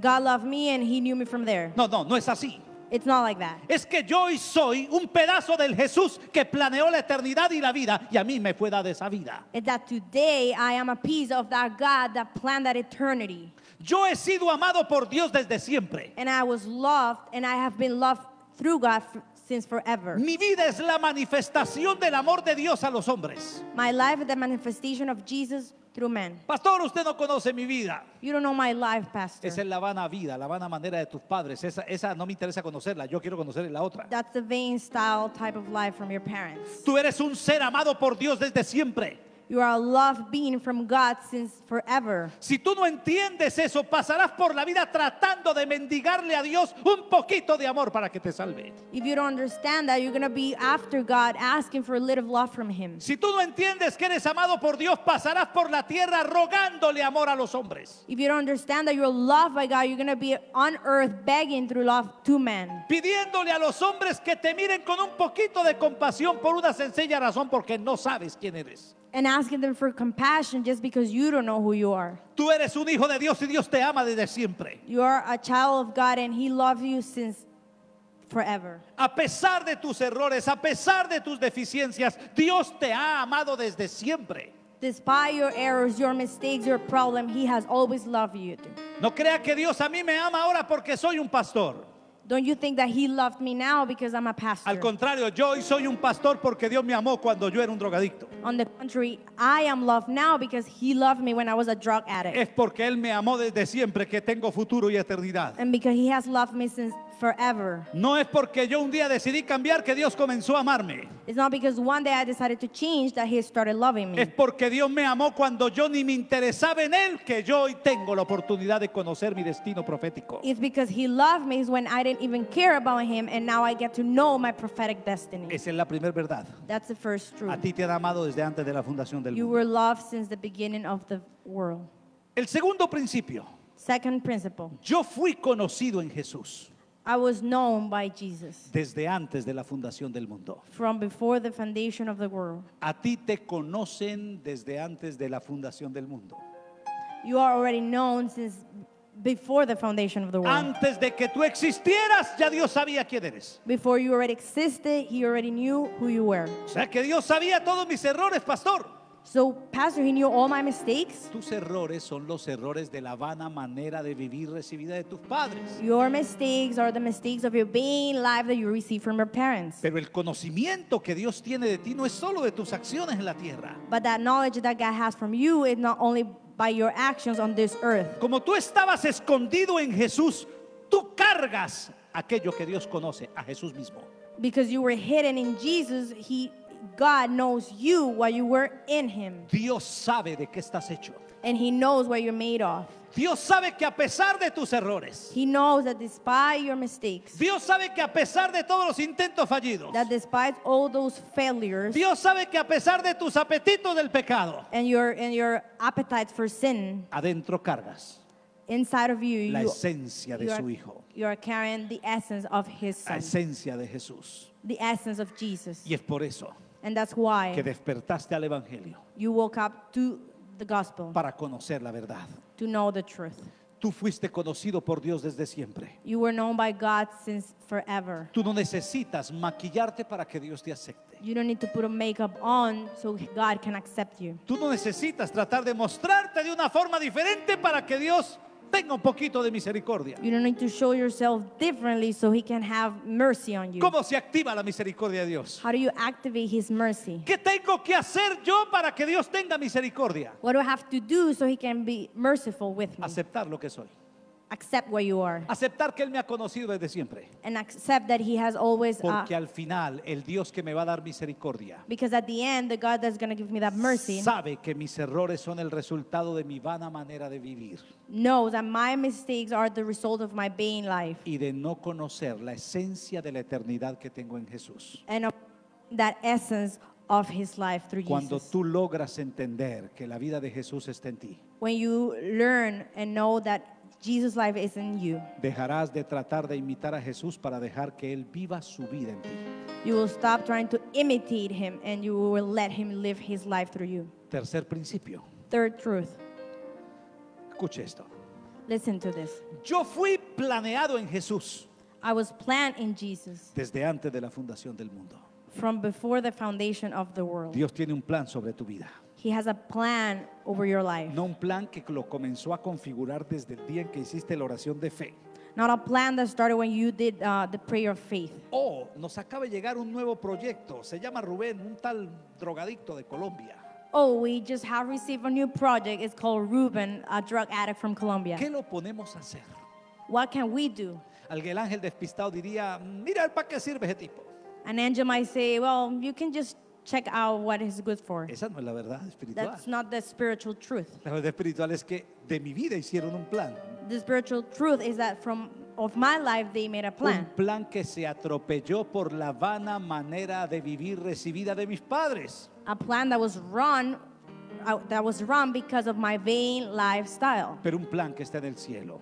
God loved me and he knew me from there. No, no, no es así. It's not like that. Es que yo hoy soy un pedazo del Jesús que planeó la eternidad y la vida y a mí me fue dada esa vida. It's that today I am a piece of that God that planned that eternity. Yo he sido amado por Dios desde siempre. And I was loved and I have been loved through God since forever. Mi vida es la manifestación del amor de Dios a los hombres. My life is the manifestation of Jesus through men. Pastor, usted no conoce mi vida. You don't know my life, Pastor. Esa es la vana vida, la vana manera de tus padres. Esa, esa no me interesa conocerla, yo quiero conocer la otra. That's the vain style type of life from your parents. Tú eres un ser amado por Dios desde siempre. You are a loved being from God since forever. Si tú no entiendes eso, pasarás por la vida tratando de mendigarle a Dios un poquito de amor para que te salve. If you don't understand that, you're going to be after God asking for a little love from Him. Si tú no entiendes que eres amado por Dios, pasarás por la tierra rogándole amor a los hombres, If you don't understand that you're loved by God, you're going to be on earth begging through love to men. pidiéndole a los hombres que te miren con un poquito de compasión por una sencilla razón, porque no sabes quién eres. And asking them for compassion just because you don't know who you are. Tú eres un hijo de Dios y Dios te ama desde siempre. You are a child of God and He loves you since forever. A pesar de tus errores, a pesar de tus deficiencias, Dios te ha amado desde siempre. Despite your errors, your mistakes, your problem, He has always loved you. No crea que Dios a mí me ama ahora porque soy un pastor. Don't you think that He loved me now because I'm a pastor? Al contrario, yo hoy soy un pastor porque Dios me amó cuando yo era un drogadicto. On the contrary, I am loved now because He loved me when I was a drug addict. Es porque Él me amó desde siempre que tengo futuro y eternidad. And because He has loved me since forever. No es porque yo un día decidí cambiar que Dios comenzó a amarme. It's not because one day I decided to change that He started loving Es me. porque Dios me amó cuando yo ni me interesaba en Él que yo hoy tengo la oportunidad de conocer mi destino profético. It's because He loved me when I didn't even care about Him and now I get to know my prophetic destiny. Esa es la primera verdad. That's the first A truth. ti te han amado desde antes de la fundación del You mundo. were loved since the beginning of the world. El segundo principio. Second principle Yo fui conocido en Jesús I was known by Jesus desde antes de la fundación del mundo. from before the foundation of the world. A ti te conocen desde antes de la fundación del mundo. You are already known since before the foundation of the world. Antes de que tú existieras, ya Dios sabía quién eres. Before you already existed, He already knew who you were. O sea que Dios sabía todos mis errores, pastor. So, Pastor, He knew all my mistakes. Tus errores son los errores de la vana manera de vivir recibida de tus padres. Your mistakes are the mistakes of your vain life that you receive from your parents. Pero el conocimiento que Dios tiene de ti no es solo de tus acciones en la tierra. But that knowledge that God has from you is not only by your actions on this earth. Como tú estabas escondido en Jesús, tú cargas aquello que Dios conoce, a Jesús mismo. Because you were hidden in Jesus, He God knows you while you were in Him. Dios sabe de qué estás hecho. And He knows what you're made of. Dios sabe que a pesar de tus errores, He knows that despite your mistakes, Dios sabe que a pesar de todos los intentos fallidos, that despite all those failures Dios sabe que a pesar de tus apetitos del pecado, and your and your appetites for sin adentro cargas inside of you, la you, esencia de you su are, Hijo, you are carrying the essence of His la Son, esencia de Jesús. the essence of Jesus. Y es por eso And that's que why despertaste al Evangelio you woke up to the gospel para conocer la verdad. to know the truth. Tú fuiste conocido por Dios desde siempre. You were known by God since forever. Tú no necesitas maquillarte para que Dios te acepte. You don't need to put a makeup on so God can accept you. Tú no necesitas tratar de mostrarte de una forma diferente para que Dios tenga un poquito de misericordia. You don't need to show yourself differently so He can have mercy on you. ¿Cómo se activa la misericordia de Dios? How do you activate His mercy? ¿Qué tengo que hacer yo para que Dios tenga misericordia? What do I have to do so He can be merciful with me? Aceptar lo que soy. Accept where you are Aceptar que Él me ha conocido desde siempre. and accept that He has always, uh, Porque al final el Dios que me va a dar misericordia because at the end, the God that's going to give me that mercy sabe que mis errores son el resultado de mi vana manera de vivir knows that my mistakes are the result of my vain life y de no conocer la esencia de la eternidad que tengo en Jesús. and of that essence of His life through Cuando Jesus. tú logras entender que la vida de Jesús está en ti, When you learn and know that Jesus' life is in you, dejarás de tratar de imitar a Jesús para dejar que Él viva su vida en ti. you will stop trying to imitate Him and you will let Him live His life through you. Tercer principio, Third truth. escuche esto. Listen to this. Yo fui planeado en Jesús I was planned in Jesus desde antes de la fundación del mundo. from before the foundation of the world. Dios tiene un plan sobre tu vida. He has a plan over your life. No un plan que lo comenzó a configurar desde el día en que hiciste la oración de fe. Not a plan that started when you did uh, the prayer of faith. Oh, nos acaba de llegar un nuevo proyecto. Se llama Rubén, un tal drogadicto de Colombia. Oh, we just have received a new project. It's called Ruben, a drug addict from Colombia. ¿Qué lo ponemos a hacer? What can we do? Alguien ángel despistado diría, mira para qué sirve ese tipo. An angel might say, well, you can just check out what is good for. Esa no es la verdad espiritual. That's not the spiritual truth. La verdad espiritual es que de mi vida hicieron un plan. The spiritual truth is that from of my life they made a Un plan. plan que se atropelló por la vana manera de vivir recibida de mis padres. A plan that was run uh, that was run because of my vain lifestyle. Pero un plan que está en el cielo.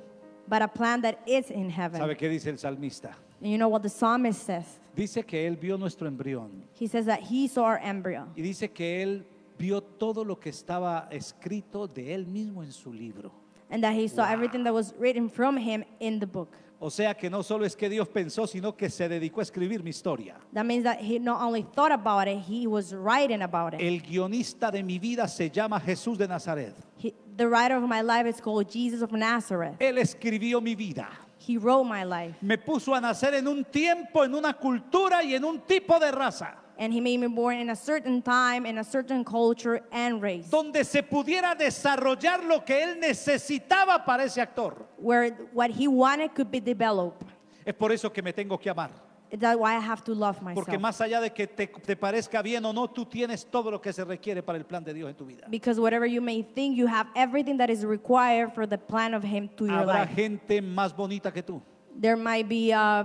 But a plan that is in heaven. ¿Sabe qué dice el salmista? And you know what the psalmist says? Dice que él vio nuestro embrión He says that he saw our embryo. y dice que él vio todo lo que estaba escrito de él mismo en su libro. And that he saw everything that was written from him in the book. O sea que no solo es que Dios pensó, sino que se dedicó a escribir mi historia. That means that he not only thought about it, he was writing about it. El guionista de mi vida se llama Jesús de Nazaret. He, the writer of my life is called Jesus of Nazareth. Él escribió mi vida. He wrote my life. Me puso a nacer en un tiempo, en una cultura y en un tipo de raza. And he made me born in a certain time, in a certain culture and race, Donde se pudiera desarrollar lo que él necesitaba para ese actor. where what he wanted could be developed. Es por eso que me tengo que amar. That's why I have to love Porque myself. más allá de que te, te parezca bien o no, tú tienes todo lo que se requiere para el plan de Dios en tu vida. Because whatever you may think, you have everything that is required for the plan of him to your Habrá life. gente más bonita que tú. There might be uh,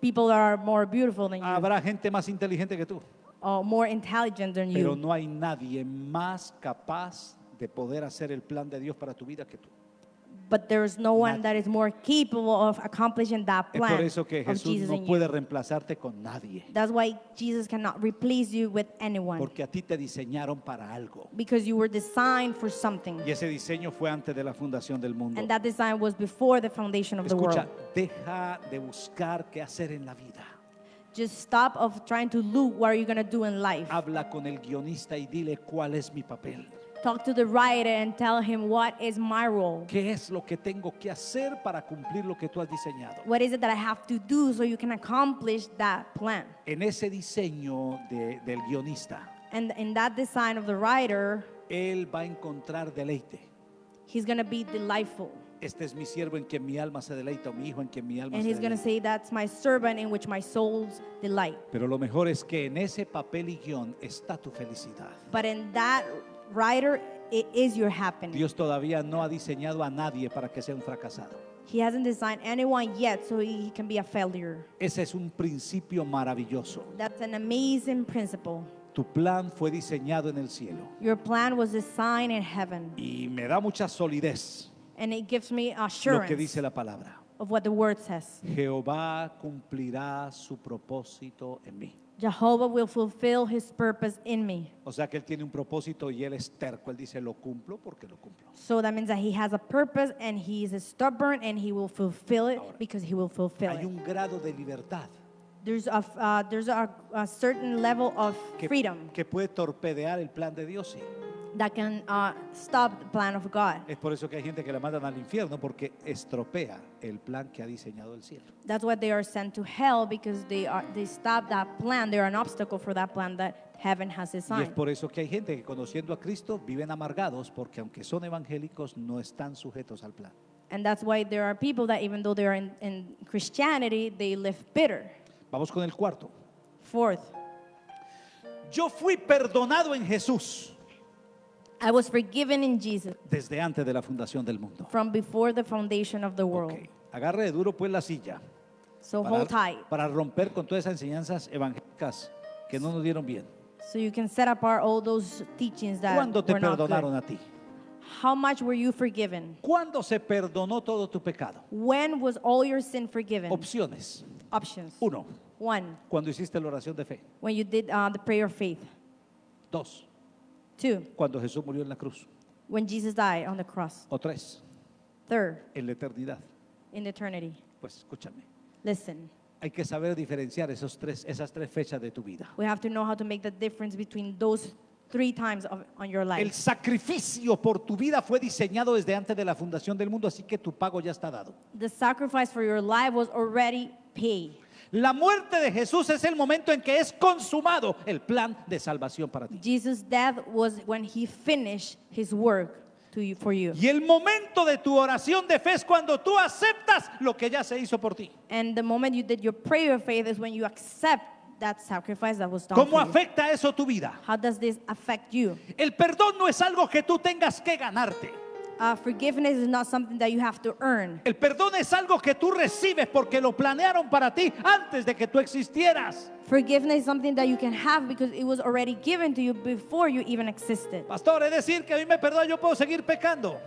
people that are more beautiful than you, Habrá gente más inteligente que tú. or more intelligent than Pero you. no hay nadie más capaz de poder hacer el plan de Dios para tu vida que tú. But there is no one that is more capable of accomplishing that Es por plan eso que of Jesús Jesus no in you. puede reemplazarte con nadie. That's why Jesus cannot replace you with anyone. Porque a ti te diseñaron para algo. Because you were designed for something. Y ese diseño fue antes de la fundación del mundo. And that design was before the foundation of the Escucha, world. deja de buscar qué hacer en la vida. Just stop of trying to look what are you going to do in life. Habla con el guionista y dile cuál es mi papel. Talk to the writer and tell him what is my role. ¿Qué es lo que tengo que hacer para cumplir lo que tú has diseñado? What is it that I have to do so you can accomplish that plan? En ese diseño de- del guionista, And in that design of the writer, él va a encontrar deleite. he's going to be delightful. Este es mi siervo en quien mi alma se deleita, o mi hijo en quien mi alma And se he's going to deleita. say, That's my servant in which my soul's delight. Pero lo mejor es que en ese papel y guion está tu felicidad. But in that writer, it is your happiness. Dios todavía no ha diseñado a nadie para que sea un fracasado. He hasn't designed anyone yet so he can be a failure. Ese es un principio maravilloso. That's an amazing principle. Tu plan fue diseñado en el cielo. Your plan was designed in heaven. Y me da mucha solidez And it gives me lo que assurance dice la palabra. of what the word says. Jehová cumplirá su propósito en mí. Jehovah will fulfill his purpose in me. O sea que él tiene un propósito y él es terco. Él dice, lo cumplo porque lo cumplo. So that means that he has a purpose and he is stubborn and he will fulfill it because he will fulfill Hay it. un grado de libertad There's a, uh, there's a, a certain level of que, freedom que puede torpedear el plan de Dios. sí. That can uh, stop the plan of God. Es por eso que hay gente que la mandan al infierno porque estropea el plan que ha diseñado el cielo. That's why they are sent to hell because they are they stop that plan. They're an obstacle for that plan that heaven has Y es designed. por eso que hay gente que conociendo a Cristo viven amargados porque aunque son evangélicos no están sujetos al plan. And that's why there are people that, even though they're in, in Christianity, they live bitter. Vamos con el cuarto. Fourth, Yo fui perdonado en Jesús I was forgiven in Jesus desde antes de la fundación del mundo. from before the foundation of the world. Ok. Agarre de duro pues la silla So hold para, tight. para romper con todas esas enseñanzas evangélicas que no nos dieron bien. So you can set apart all those teachings that ¿Cuándo te were not perdonaron good. a ti? How much were you forgiven? ¿Cuándo se perdonó todo tu pecado? When was all your sin forgiven? Opciones. Options. Uno, One, cuando hiciste la oración de fe. when you did uh, the prayer of faith. Dos, Two, cuando Jesús murió en la cruz. when Jesus died on the cross. O tres, Third, en la eternidad. in eternity. Pues escúchame. Listen, Hay que saber diferenciar esos tres, esas tres fechas de tu vida. we have to know how to make the difference between those three times of, on your El life. sacrificio por tu vida fue diseñado desde antes de la fundación del mundo, así que tu pago ya está dado. The sacrifice for your life was already paid. La muerte de Jesús es el momento en que es consumado el plan de salvación para ti. Jesus' death was when he finished his work to you, for you. Y el momento de tu oración de fe es cuando tú aceptas lo que ya se hizo por ti. And the moment you did your prayer of faith is when you accept that sacrifice that was done ¿Cómo for you. afecta eso tu vida? How does this affect you? El perdón no es algo que tú tengas que ganarte. Uh, forgiveness is not something that you have to earn. El perdón es algo que tú recibes porque lo planearon para ti antes de que tú existieras. Forgiveness is something that you can have because it was already given to you before you even existed. Pastor, es decir que a mí me perdona, yo puedo seguir pecando.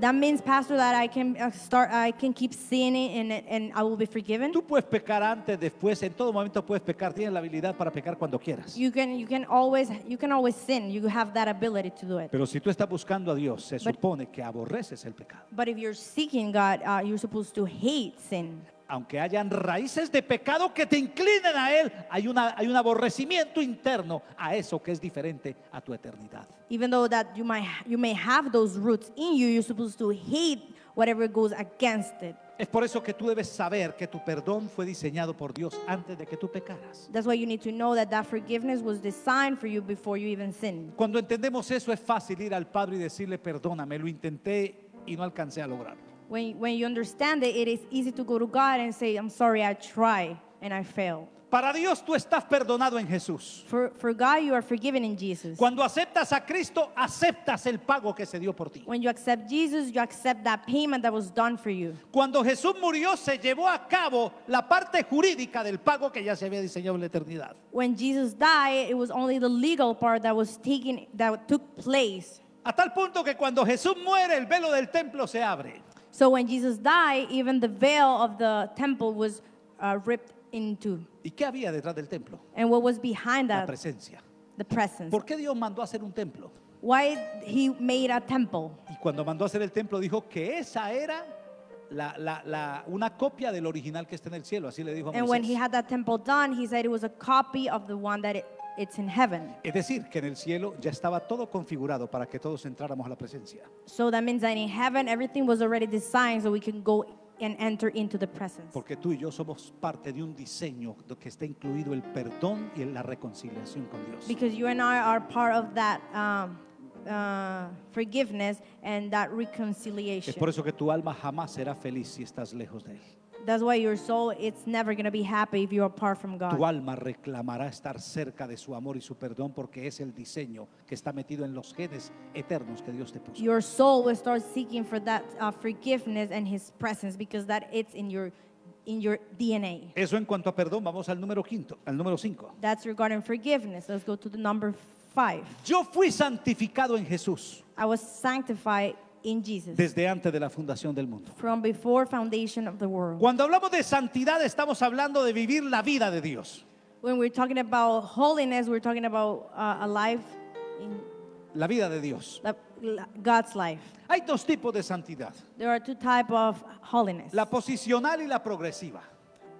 That means, Pastor, that I can uh, start, I can keep sinning and, and I will be forgiven. Tú puedes pecar antes, después, en todo momento puedes pecar. Tienes la habilidad para pecar cuando quieras. You can, you can always, you can always sin. You have that ability to do it. Pero si tú estás buscando a Dios, se But- supone que aborreces el pecado. But if you're seeking God, uh, you're supposed to hate sin. Aunque hayan raíces de pecado que te inclinen a Él, hay, una, hay un aborrecimiento interno a eso que es diferente a tu eternidad. Even though that you might, you may have those roots in you, you're supposed to hate whatever goes against it. Es por eso que tú debes saber que tu perdón fue diseñado por Dios antes de que tú pecaras. That's why you need to know that that forgiveness was designed for you before you even sinned. Cuando entendemos eso es fácil ir al Padre y decirle, perdóname, lo intenté y no alcancé a lograrlo. When, when you understand it, it is easy to go to God and say, I'm sorry, I tried and I failed. Para Dios tú estás perdonado en Jesús. For, for God, you are forgiven in Jesus. Cuando aceptas a Cristo, aceptas el pago que se dio por ti. When you accept Jesus, you accept that payment that was done for you. Cuando Jesús murió, se llevó a cabo la parte jurídica del pago que ya se había diseñado en la eternidad. When Jesus died, it was only the legal part that was taken, that took place. A tal punto que cuando Jesús muere, el velo del templo se abre. So when Jesus died, even the veil of the temple was uh, ripped into. ¿Y qué había detrás del templo? And what was behind La that? presencia. The presence. ¿Por qué Dios mandó a hacer un templo? Why he made a temple? Y cuando mandó a hacer el templo, dijo que esa era la- la- la- una copia del original que está en el cielo. Así le dijo a And when he Moisés. had that temple done, he said it was a copy of the one that it, it's in heaven. Es decir, que en el cielo ya estaba todo configurado para que todos entráramos a la presencia. So that means that in heaven, everything was already designed so we can go and enter into the presence. Porque tú y yo somos parte de un diseño que está incluido el perdón y la reconciliación con Dios. Because you and I are part of that um, uh, forgiveness and that Es reconciliation. por eso que tu alma jamás será feliz si estás lejos de Él. That's why your soul, it's never going to be happy if you're apart from Tu God. alma reclamará estar cerca de su amor y su perdón porque es el diseño que está metido en los genes eternos que Dios te puso. Your soul will start seeking for that uh, forgiveness and His presence because that it's in your in your DNA. Eso en cuanto a perdón, vamos al número quinto, al número cinco. That's regarding forgiveness. Let's go to the number five. Yo fui santificado en Jesús I was sanctified in Jesus desde antes de la fundación del mundo. from before foundation of the world. Cuando hablamos de santidad estamos hablando de vivir la vida de Dios. When we're talking about holiness, we're talking about uh, a life in La vida de Dios. la- la- God's life. Hay dos tipos de santidad. There are two types of holiness: La posicional y la progresiva.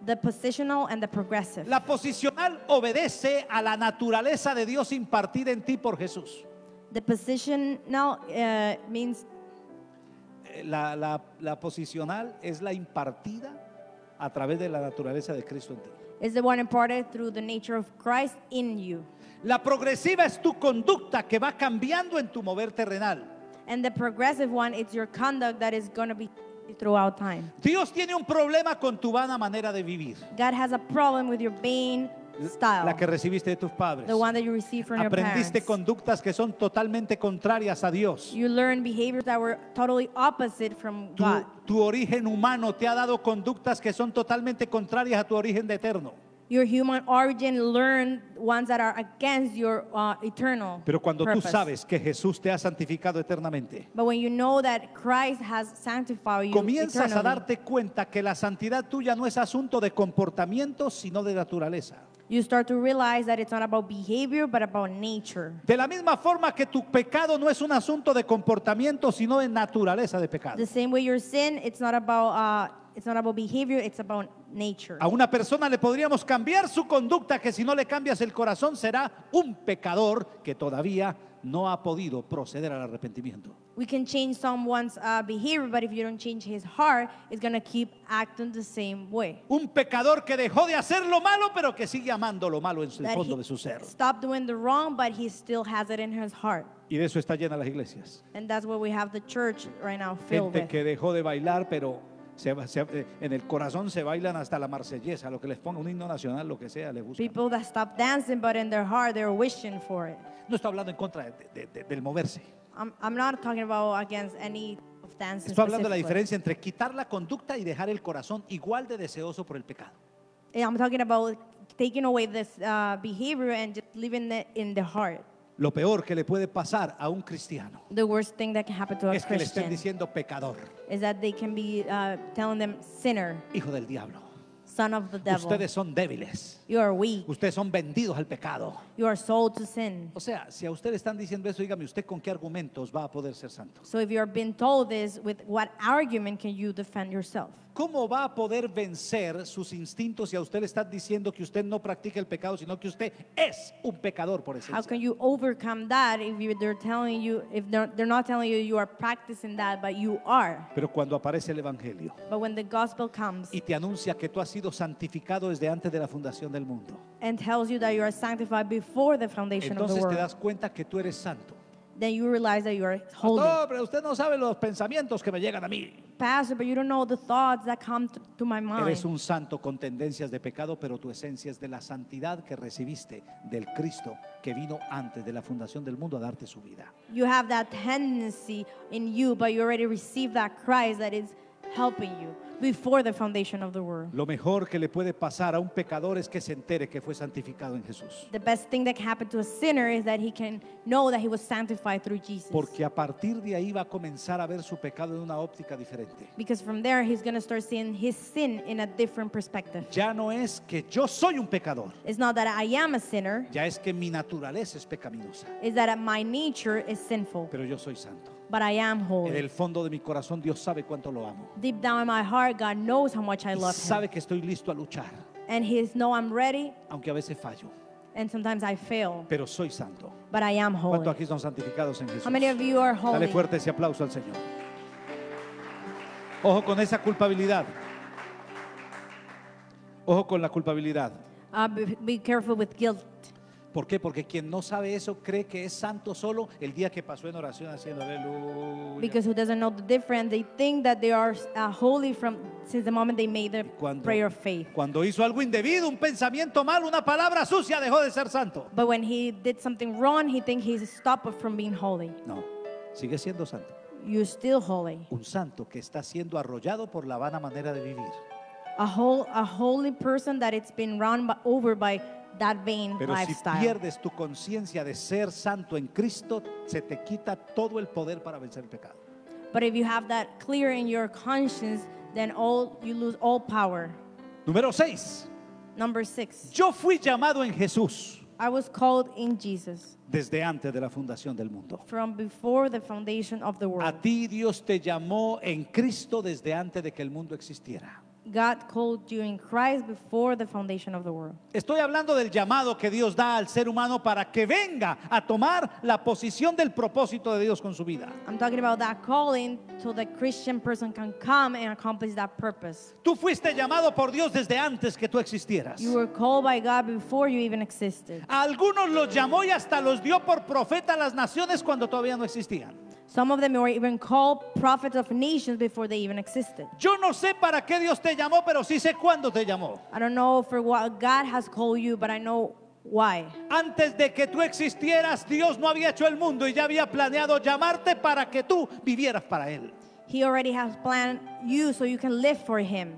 the positional and the progressive. La posicional obedece a la naturaleza de Dios impartida en ti por Jesús. The positional uh, means La, la- la posicional es la impartida a través de la naturaleza de Cristo en ti. is the one imparted through the nature of Christ in you, La progresiva es tu conducta que va cambiando en tu mover terrenal. and the progressive one it's your conduct that is going to be throughout time. Dios tiene un problema con tu vana manera de vivir, God has a problem with your vain style, la que recibiste de tus padres. the one that you received from your Aprendiste parents. conductas que son totalmente contrarias a Dios. You learn behaviors that were totally opposite from Tu, God. tu origen humano te ha dado conductas que son totalmente contrarias a tu origen de eterno. Your human origin learned ones that are against your uh, eternal Pero cuando tú sabes que Jesús te ha santificado eternamente, But when you know that Christ has sanctified you comienzas a darte cuenta que la santidad tuya no es asunto de comportamiento, sino de naturaleza. You start to realize that it's not about behavior but about nature. De la misma forma que tu pecado no es un asunto de comportamiento, sino de naturaleza de pecado. The same way your sin, it's not about uh, it's not about behavior, it's about nature. A una persona le podríamos cambiar su conducta que si no le cambias el corazón será un pecador que todavía no ha podido proceder al arrepentimiento. We can change someone's uh, behavior, but if you don't change his heart, it's gonna keep acting the same way. Un pecador que dejó de hacer lo malo, pero que sigue amando lo malo en el That fondo he de su ser. stopped doing the wrong, but he still has it in his heart. Y de eso está llena las iglesias. And that's what we have the church right now filled Gente with. que dejó de bailar, pero se- se- en el corazón se bailan hasta la marsellesa, lo que les ponga, un himno nacional, lo que sea, le gusta. People that stop dancing, but in their heart, they're wishing for it. No está hablando en contra de- de- de- del moverse. I'm, I'm not talking about against any of dancing. Estoy hablando de la specifically. diferencia entre quitar la conducta y dejar el corazón igual de deseoso por el pecado. Yeah, I'm talking about taking away this uh, behavior and just living it in the heart. Lo peor que le puede pasar a un cristiano The worst thing that can happen to a es que le estén Christian diciendo pecador, is that they can be uh, telling them sinner, hijo del diablo. Son of the devil. Ustedes son débiles. You are weak. Ustedes son vendidos al pecado. You are sold to sin. O sea, si a usted le están diciendo eso, dígame usted con qué argumentos va a poder ser santo. So if you're being told this, with what argument can you defend yourself? ¿Cómo va a poder vencer sus instintos si a usted le están diciendo que usted no practica el pecado, sino que usted es un pecador por How esencia? can you overcome that if you, they're telling you, if they're, they're not telling you you are practicing that, but you are? Pero cuando aparece el Evangelio But when the gospel comes y te anuncia que tú has sido santificado desde antes de la fundación del mundo, and tells you that you are sanctified before the foundation of the entonces te world, das cuenta que tú eres santo. Then you realize that you are holy. Pastor, pero usted no sabe los pensamientos que me llegan a mí. Pastor, but you don't know the thoughts that come to, to my mind. Eres un santo con tendencias de pecado, pero tu esencia es de la santidad que recibiste del Cristo que vino antes de la fundación del mundo a darte su vida. You have that tendency in you, but you already received that Christ that is helping you before the foundation of the world. Lo mejor que le puede pasar a un pecador es que se entere que fue santificado en Jesús. The best thing that can happen to a sinner is that he can know that he was sanctified through Jesus. Porque a partir de ahí va a comenzar a ver su pecado en una óptica diferente. Because from there, he's going to start seeing his sin in a different perspective. Ya no es que yo soy un pecador, It's not that I am a sinner, ya es que mi naturaleza es pecaminosa, it's that my nature is sinful, pero yo soy santo. But I am En holy. el fondo de mi corazón Dios sabe cuánto lo amo. Deep down in my heart, God knows how much I love sabe him. que estoy listo a luchar, And He's know I'm ready, aunque a veces fallo, and sometimes I fail, pero soy santo. but I am ¿Cuántos holy. aquí son santificados en Jesús? How many of you are Dale holy? fuerte ese aplauso al Señor. Ojo con esa culpabilidad. Ojo con la culpabilidad. Uh, be, be careful with guilt. ¿Por qué? Porque quien no sabe eso cree que es santo solo el día que pasó en oración haciendo aleluya. Because who doesn't know the difference, they think that they are uh, holy from since the moment they made the Cuando, prayer of faith. cuando hizo algo indebido, un pensamiento mal, una palabra sucia, dejó de ser santo. But when he did something wrong, he thinks he's stopped from being holy. No, sigue siendo santo. You're still holy. Un santo que está siendo arrollado por la vana manera de vivir. A whole, a holy person that it's been run by, over by that vain Pero si lifestyle. pierdes tu conciencia de ser santo en Cristo, se te quita todo el poder para vencer el pecado. But if you have that clear in your conscience, then all you lose all power. Número 6. Number six, Yo fui llamado en Jesús I was called in Jesus desde antes de la fundación del mundo. from before the foundation of the A world. ti Dios te llamó en Cristo desde antes de que el mundo existiera. God called you in Christ before the foundation of the world. Estoy hablando del llamado que Dios da al ser humano para que venga a tomar la posición del propósito de Dios con su vida. I'm talking about that calling so the Christian person can come and accomplish that purpose. Tú fuiste llamado por Dios desde antes que tú existieras. You were called by God before you even existed. A algunos los llamó y hasta los dio por profeta a las naciones cuando todavía no existían. Some of them were even called prophets of nations before they even existed. Yo no sé para qué Dios te llamó, pero sí sé cuándo te llamó. I don't know for what God has called you, but I know why. Antes de que tú existieras, Dios no había hecho el mundo y ya había planeado llamarte para que tú vivieras para Él. He already has planned you so you can live for Him.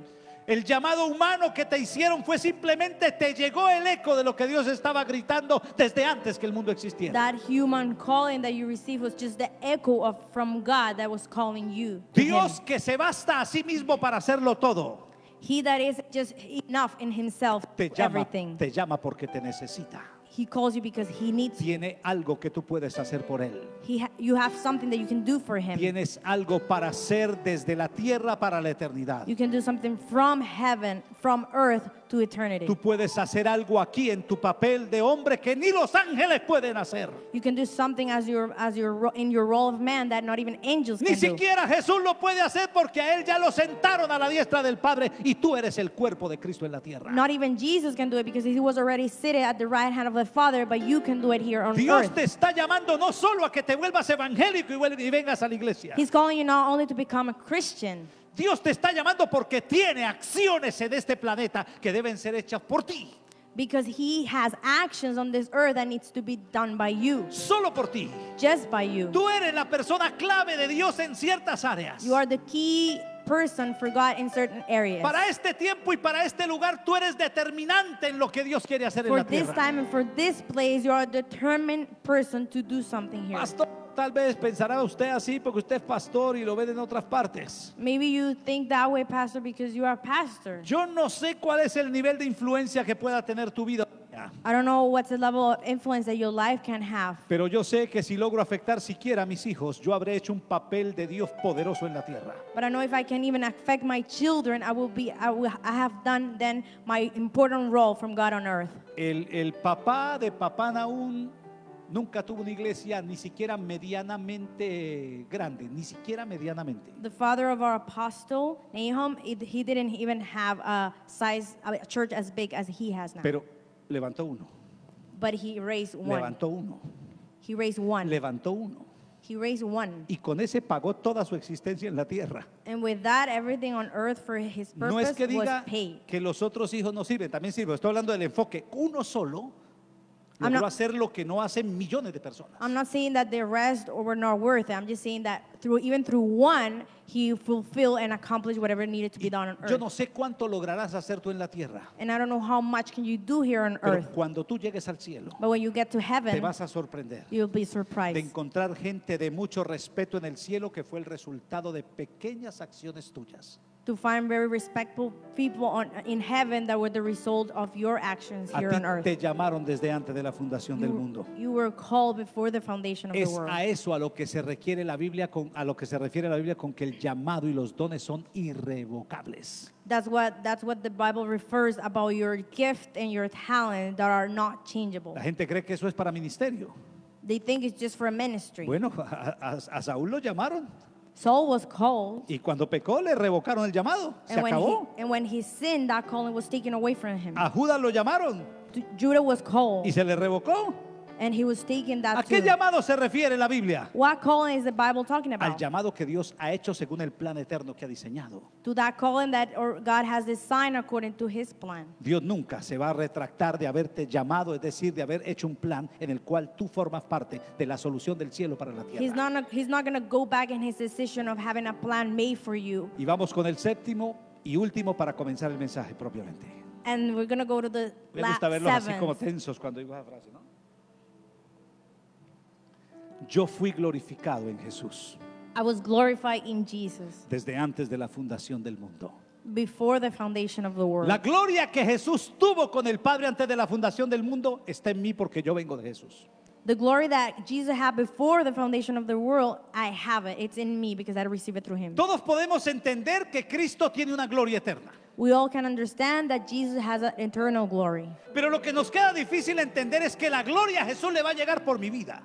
El llamado humano que te hicieron fue simplemente te llegó el eco de lo que Dios estaba gritando desde antes que el mundo existiera. That human calling that you received was just the echo of from God that was calling you. Dios que se basta a sí mismo para hacerlo todo, He that is just enough in himself te llama, everything. te llama porque te necesita. He calls you because he needs you. Tiene algo que tú puedes hacer por Él. He ha- you have something that you can do for him. Tienes algo para hacer desde la tierra para la eternidad. You can do something from heaven, from earth to eternity. Tú puedes hacer algo aquí en tu papel de hombre que ni los ángeles pueden hacer. You can do something as your as your in your role of man that not even angels Ni can do. siquiera Jesús lo puede hacer porque a él ya lo sentaron a la diestra del Padre y tú eres el cuerpo de Cristo en la tierra. Not even Jesus can do it because he was already seated at the right hand of the Father, but you can do it here on Dios earth. te está llamando no solo a que te vuelvas evangélico y vengas a la iglesia. He's calling you not only to become a Christian, Dios te está llamando porque tiene acciones en este planeta que deben ser hechas por ti. because he has actions on this earth that needs to be done by you, Solo por ti. just by you. Tú eres la persona clave de Dios en ciertas áreas. You are the key person for God in certain areas. Para este tiempo y para este lugar tú eres determinante en lo que Dios quiere hacer en For la this tierra. time and for this place, you are a determined person to do something here. Pastor, tal vez pensará usted así porque usted es pastor y lo ven en otras partes. Maybe you think that way, Pastor, because you are pastor. Yo no sé cuál es el nivel de influencia que pueda tener tu vida. I don't know what's the level of influence that your life can have. Pero yo sé que si logro afectar siquiera a mis hijos, yo habré hecho un papel de Dios poderoso en la tierra. But I know if I can even affect my children, I will be, I, will, I have done then my important role from God on earth. El, el papá de papá Naún nunca tuvo una iglesia ni siquiera medianamente grande, ni siquiera medianamente. The father of our apostle, Nahum, he didn't even have a size, a church as big as he has now. Pero levantó uno, But he raised one. levantó uno, He raised one. levantó uno. He raised one. Y con ese pagó toda su existencia en la tierra. And with that, everything on earth for his No es purpose que was diga paid. que los otros hijos no sirven, también sirven. Estoy hablando del enfoque. Uno solo logró not- hacer lo que no hacen millones de personas. I'm not saying that the rest were not worth it. I'm just saying that through even through one, he fulfilled and accomplished whatever needed to be done on Yo earth. no sé cuánto lograrás hacer tú en la tierra, And I don't know how much can you do here on pero earth. cuando tú llegues al cielo, But when you get to te heaven, vas a sorprender you'll be de surprised encontrar gente de mucho respeto en el cielo que fue el resultado de pequeñas acciones tuyas. To find very respectful people on, in heaven that were the result of your actions A here ti on earth. te llamaron desde antes de la fundación del You, mundo. you were called before the foundation of the Es world. a eso a lo que se requiere la Biblia con, a lo que se refiere la Biblia con que el llamado y los dones son irrevocables. That's what that's what the Bible refers about your gift and your talent that are not changeable. La gente cree que eso es para ministerio. They think it's just for a ministry. Bueno, a, a- a Saúl lo llamaron Saul was called, y cuando pecó le revocaron el llamado. Se and when, he, acabó. and when he sinned, that calling was taken away from him. A Judas lo llamaron Ju- Judah was called, y se le revocó. And he was taken ¿A that qué too. llamado se refiere la Biblia? What calling is the Bible talking Al about? llamado que Dios ha hecho según el plan eterno que ha diseñado. To that calling that or God has designed according to His plan. Dios nunca se va a retractar de haberte llamado, es decir, de haber hecho un plan en el cual tú formas parte de la solución del cielo para la He's tierra. not he's not going to go back in his decision of having a plan made for you. Y vamos con el séptimo y último para comenzar el mensaje propiamente. And we're going to go to the Me gusta verlos así como seven. tensos cuando digo esa frase, ¿no? Yo fui glorificado en Jesús I was glorified in Jesus desde antes de la fundación del mundo. before the foundation of the world. La gloria que Jesús tuvo con el Padre antes de la fundación del mundo está en mí porque yo vengo de Jesús. The glory that Jesus had before the foundation of the world, I have it. It's in me because I receive it through him. Todos podemos entender que Cristo tiene una gloria eterna. We all can understand that Jesus has an eternal glory. Pero lo que nos queda difícil entender es que la gloria a Jesús le va a llegar por mi vida.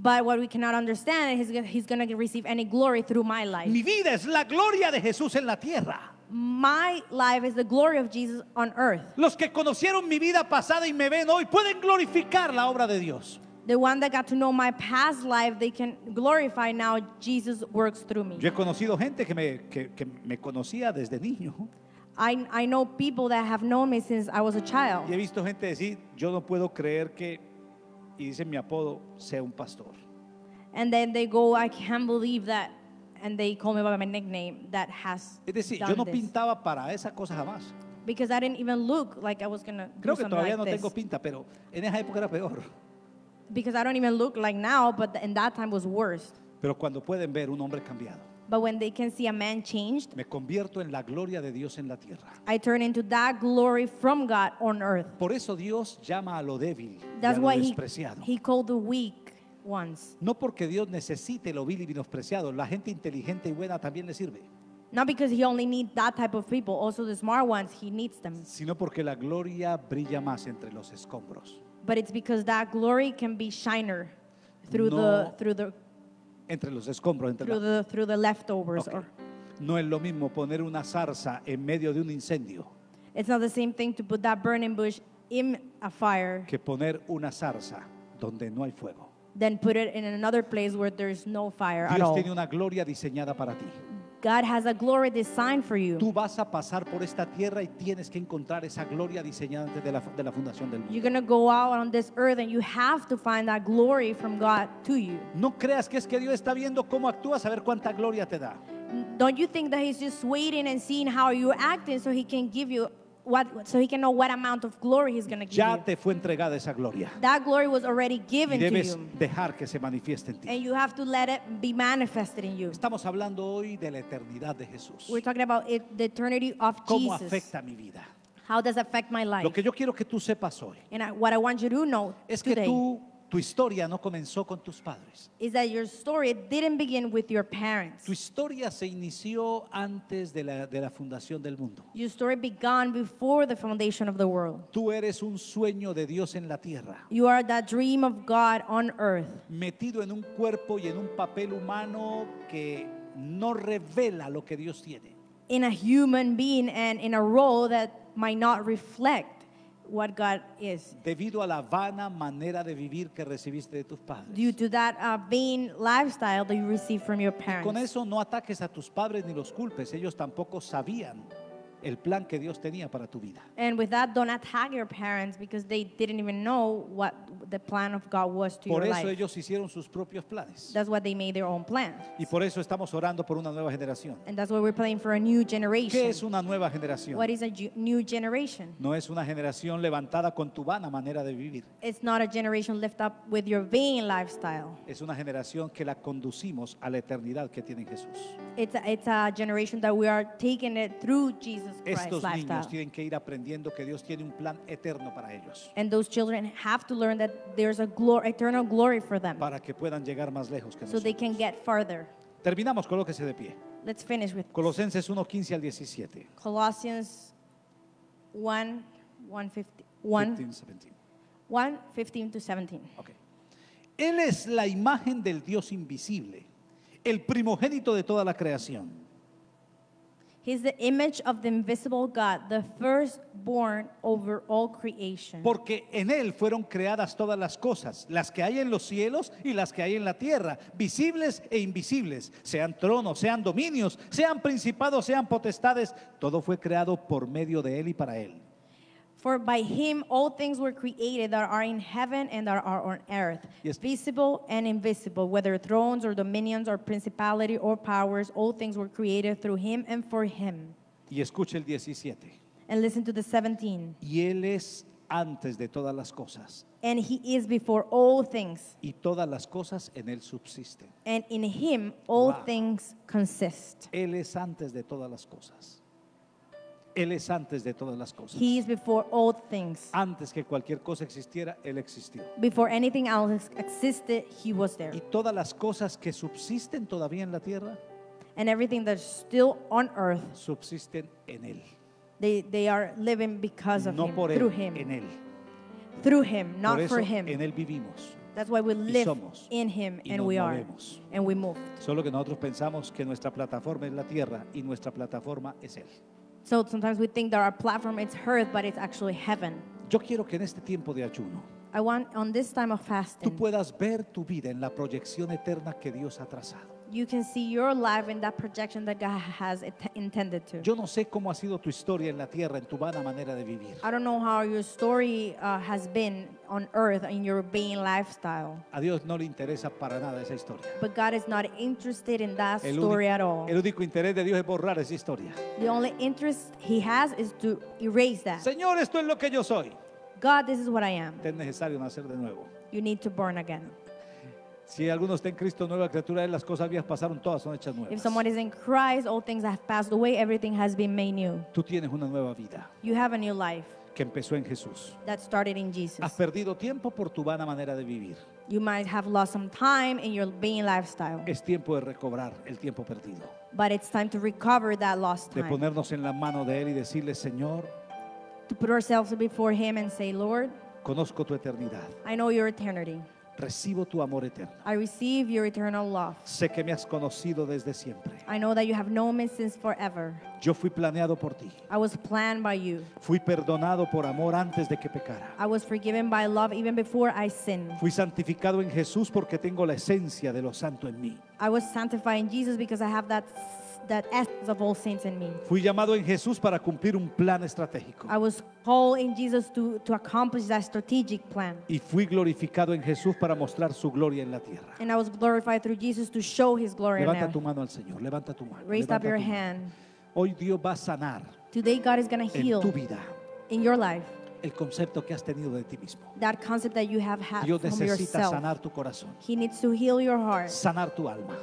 But what we cannot understand is he's going to receive any glory through my life. Mi vida es la gloria de Jesús en la tierra. My life is the glory of Jesus on earth. Los que conocieron mi vida pasada y me ven hoy pueden glorificar la obra de Dios. The one that got to know my past life, they can glorify now Jesus works through me. Yo he conocido gente que me, que- que me conocía desde niño I, I know people that have known me since I was a y child. he visto gente decir, yo no puedo creer que, y dice mi apodo, sea un pastor. And then they go, I can't believe that. And they call me by my nickname that has Es decir, yo done no this. pintaba para esa cosa jamás. Because I didn't even look like I was going to do Creo que something todavía like no this. tengo pinta, pero en esa época era peor. Because I don't even look like now, but in that time was worse. Pero cuando pueden ver un hombre cambiado, But when they can see a man changed, me convierto en la gloria de Dios en la tierra. I turn into that glory from God on earth. Por eso Dios llama a lo débil y a That's lo why he, despreciado. he called the weak ones. No porque Dios necesite lo vil y menospreciado, la gente inteligente y buena también le sirve, Not because he only needs that type of people, also the smart ones, he needs them. sino porque la gloria brilla más entre los escombros. But it's because that glory can be shiner through No. the through the Entre los escombros, entre through la- the through the leftovers. Ok. Or No es lo mismo poner una zarza en medio de un incendio it's not the same thing to put that burning bush in a fire que poner una zarza donde no hay fuego. than put it in another place where there's no fire at Dios all. tiene una gloria diseñada para ti. God has a glory designed for you. Tú vas a pasar por esta tierra y tienes que encontrar esa gloria diseñada antes de la, de la fundación del mundo. You're gonna go out on this earth and you have to find that glory from God to you. No creas que es que Dios está viendo cómo actúas a ver cuánta gloria te da. Don't you think that He's just waiting and seeing how you're acting so He can give you what, so He can know what amount of glory He's gonna give Ya you? te fue entregada esa gloria. That glory was already Y given to debes you, dejar que se manifieste en ti. and you have to let it be manifested in you. Estamos hablando hoy de la eternidad de Jesús. We're talking about it, the eternity of ¿Cómo Jesus. afecta mi vida? How does it affect my life? Lo que yo quiero que tú sepas hoy And I, what I want you to know es que today tú, tu historia no comenzó con tus padres. is that your story didn't begin with your parents. Tu historia se inició antes de la, de la fundación del mundo. Your story began before the foundation of the world. Tú eres un sueño de Dios en la tierra, You are that dream of God on earth, metido en un cuerpo y en un papel humano que no revela lo que Dios tiene. in a human being and in a role that might not reflect what God is. debido a la vana manera de vivir que recibiste de tus padres. Due to that uh, vain lifestyle that you receive from your Con parents. eso no ataques a tus padres ni los culpes, ellos tampoco sabían el plan que Dios tenía para tu vida. And with that, don't attack your parents because they didn't even know what the plan of God was to Por your eso life. ellos hicieron sus propios planes. That's why they made their own plans. Y por eso estamos orando por una nueva generación. And that's why we're praying for a new ¿Qué generation. es una nueva generación? What is a ju- new generation? No es una generación levantada con tu vana manera de vivir. It's not a generation lift up with your vain lifestyle. Es una generación que la conducimos a la eternidad que tiene Jesús. It's a, it's a generation that we are taking it through Jesus Estos niños tienen que ir aprendiendo que Dios tiene un plan eterno para ellos, And those children have to learn that there's a glor- eternal glory for them para que puedan llegar más lejos que so they nosotros. can get farther. Terminamos, colóquese de pie. Let's finish with Colosenses 1, 15 al 17. Colossians 1, 1, 15, 1, 15, 17. 1, 15 to 17. Ok. Él es la imagen del Dios invisible, el primogénito de toda la creación. He's the image of the invisible God, the firstborn over all creation. Porque en Él fueron creadas todas las cosas, las que hay en los cielos y las que hay en la tierra, visibles e invisibles, sean tronos, sean dominios, sean principados, sean potestades, todo fue creado por medio de Él y para Él. For by him all things were created that are in heaven and that are on earth, Yes. visible and invisible, whether thrones or dominions or principality or powers, all things were created through him and for him. Y escuche el 17. And listen to the 17. Y Él es antes de todas las cosas, And he is before all things, y todas las cosas en Él subsisten. and in him all Wow. things consist. Él es antes de todas las cosas. Él es antes de todas las cosas. He is before all things. Antes que cualquier cosa existiera, Él existió. Before anything else existed, he was there. Y todas las cosas que subsisten todavía en la tierra, And everything that's still on earth, subsisten en Él. they, they are living because of No him, por through Él, him. en Él. Through him, Por not eso for him. en Él vivimos. That's why we live somos, in him and we are movemos. and we move. Solo que nosotros pensamos que nuestra plataforma es la tierra y nuestra plataforma es Él. So sometimes we think that our platform is earth, but it's actually heaven. Yo quiero que en este tiempo de ayuno I want on this time of tú fasting, puedas ver tu vida en la proyección eterna que Dios ha trazado. You can see your life in that projection that God has it- intended to. Yo no sé cómo ha sido tu historia en la tierra, en tu vana manera de vivir. I don't know how your story uh, has been on earth in your being lifestyle, A Dios no le interesa para nada esa historia. but God is not interested in that El story único, at all. el único interés de Dios es borrar esa historia. The only interest He has is to erase that. Señor, esto es lo que yo soy. God, this is what I am. Es necesario nacer de nuevo. You need to born again. Si alguno está en Cristo, nueva criatura, es, las cosas viejas pasaron, todas son hechas If nuevas. someone is in Christ, all things have passed away, everything has been made new. Tú tienes una nueva vida You have a new life que empezó en Jesús. that started in Has Jesus. perdido tiempo por tu vana manera de vivir. You might have lost some time in your being lifestyle, Es tiempo de recobrar el tiempo perdido. but it's time to recover that lost De time. ponernos en la mano de Él y decirle, Señor, To put ourselves before Him and say, Lord, conozco tu eternidad. I know your eternity. Recibo tu amor eterno. I receive your eternal love. Sé que me has conocido desde siempre. I know that you have known me since forever. Yo fui planeado por ti. I was planned by you. Fui perdonado por amor antes de que pecara. I was forgiven by love even before I sinned. Fui santificado en Jesús porque tengo la esencia de lo santo en mí. I was sanctified in Jesus because I have that, that essence of all saints in me. Fui llamado en Jesús para cumplir un plan estratégico. I was called in Jesus to, to accomplish that strategic plan. Y fui glorificado en Jesús para mostrar su gloria en la tierra. And I was glorified through Jesus to show his glory on Levanta tu earth. mano al Señor, levanta tu mano. Raise levanta up your tu mano. hand. Hoy Dios va a sanar Today, God is going to en heal tu vida in your life el concepto que has tenido de ti mismo. that concept that you have had Dios from necesita yourself. sanar tu corazón, He needs to heal your heart, sanar tu alma.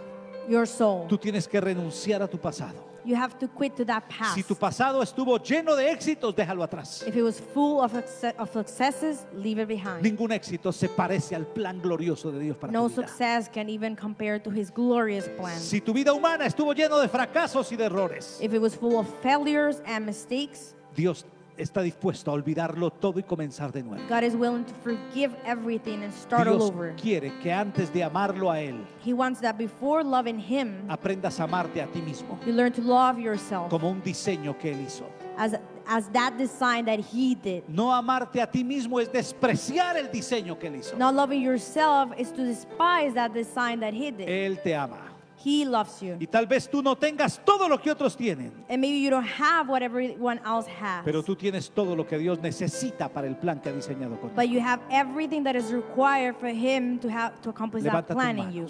Your soul. Tú tienes que renunciar a tu pasado. You have to quit to that past. Si tu pasado estuvo lleno de éxitos, déjalo atrás. If it was full of, of successes, leave it behind. Ningún éxito se parece al plan glorioso de Dios para No tu vida. success can even compare to his glorious plan. Si tu vida humana estuvo lleno de fracasos y de errores, If it was full of failures and mistakes, Dios está dispuesto a olvidarlo todo y comenzar de nuevo. God is willing to forgive everything and start all Dios over. quiere que antes de amarlo a Él, He wants that before loving Him, aprendas a amarte a ti mismo you learn to love yourself como un diseño que Él hizo. as, as that design that He did. No amarte a ti mismo es despreciar el diseño que Él hizo. Not loving yourself is to despise that design that He did. Él te ama. He loves you. Y tal vez tú no tengas todo lo que otros tienen, And maybe you don't have what everyone else has. pero tú tienes todo lo que Dios necesita para el plan que ha diseñado contigo. But you have everything that is required for Him to have to accomplish Levanta that plan in you.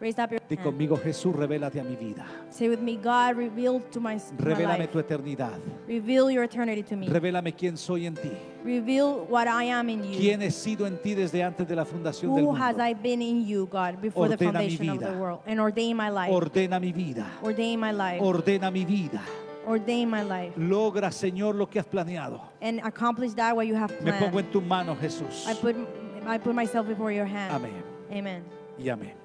Manos. Raise up your Di hand. conmigo, Jesús, revélate a mi vida. Say with me, God, reveal to my, my Revélame life. tu eternidad. Reveal your eternity to me. Revélame quién soy en ti. Reveal what I am in you. ¿Quién he sido en ti desde antes de la fundación del Who has? I been in you, God, before the Ordena mi foundation of vida. the world? And ordain my life. Ordena mi vida. ordain my life. Ordena mi vida. ordain my life. Logra, Señor, lo que has planeado. And accomplish that what you have Me pongo planned. en tu mano, Jesús. I put, I put myself before your hand. Amén. Amen. Y amén.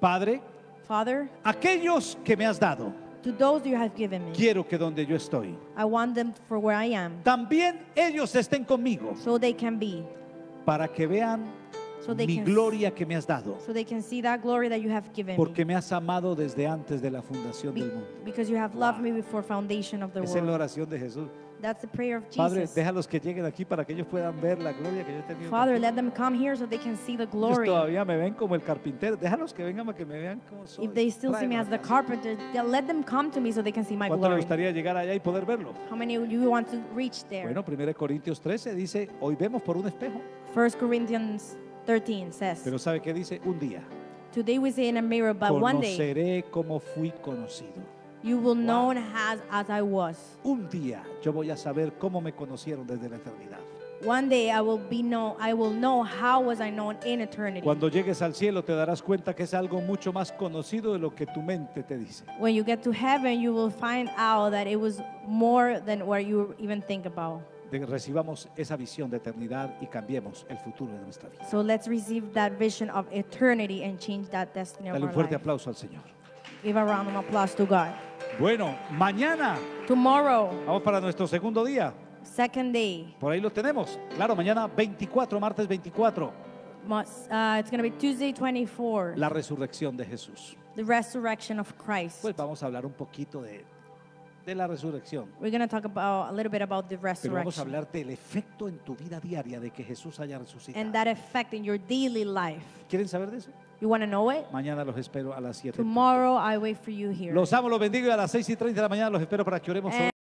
Padre, Father, aquellos que me has dado, to those you have given me, quiero que donde yo estoy, I want them for where I am, también ellos estén conmigo so they can be, para que vean so they mi can, gloria que me has dado, so they can see that glory that you have given porque me, has amado desde antes de la fundación del mundo. because you have loved me before foundation of the Esa es la world. oración de Jesús. That's the prayer of Padre, Jesus. déjalos que lleguen aquí para que ellos puedan ver la gloria que yo he tenido. Father, let them come here so they can see the Ellos glory. todavía me ven como el carpintero. Déjalos que vengan para que me vean cómo soy. If they still see me as the carpenter, let them come to me so they can see my ¿Cuánto le glory. gustaría llegar allá y poder verlo? How many of you want to reach there? Bueno, 1 Corintios 13 dice, hoy vemos por un espejo. 1 Corinthians 13 says, Pero ¿sabe qué dice? Un día. Today we see in a mirror, but one day Conoceré como fui conocido. You will know as, as I was. Un día yo voy a saber cómo me conocieron desde la eternidad. One day I will be know I will know how was I known in eternity. Cuando llegues al cielo te darás cuenta que es algo mucho más conocido de lo que tu mente te dice. When you get to heaven, you will find out that it was more than what you even think about. De- recibamos esa visión de eternidad y cambiemos el futuro de nuestra vida. So let's receive that vision of eternity and change that destiny Dale un fuerte life. aplauso al Señor. Give a round of applause to God. Bueno, mañana Tomorrow, vamos para nuestro segundo día. second day, Por ahí lo tenemos. Claro, mañana 24, martes 24, must, uh, it's going to be Tuesday 24, la resurrección de Jesús. the resurrection of Christ. Pues vamos a hablar un poquito de de la resurrección. We're going to talk about a little bit about the Pero vamos a resurrection hablar del efecto en tu vida diaria de que Jesús haya resucitado. and that effect in your daily life. ¿Quieren saber de eso? You want to know it? Mañana los espero a las 7. Tomorrow I wait for you here. Los amo, los bendigo y a las 6 y 30 de la mañana los espero para que oremos. And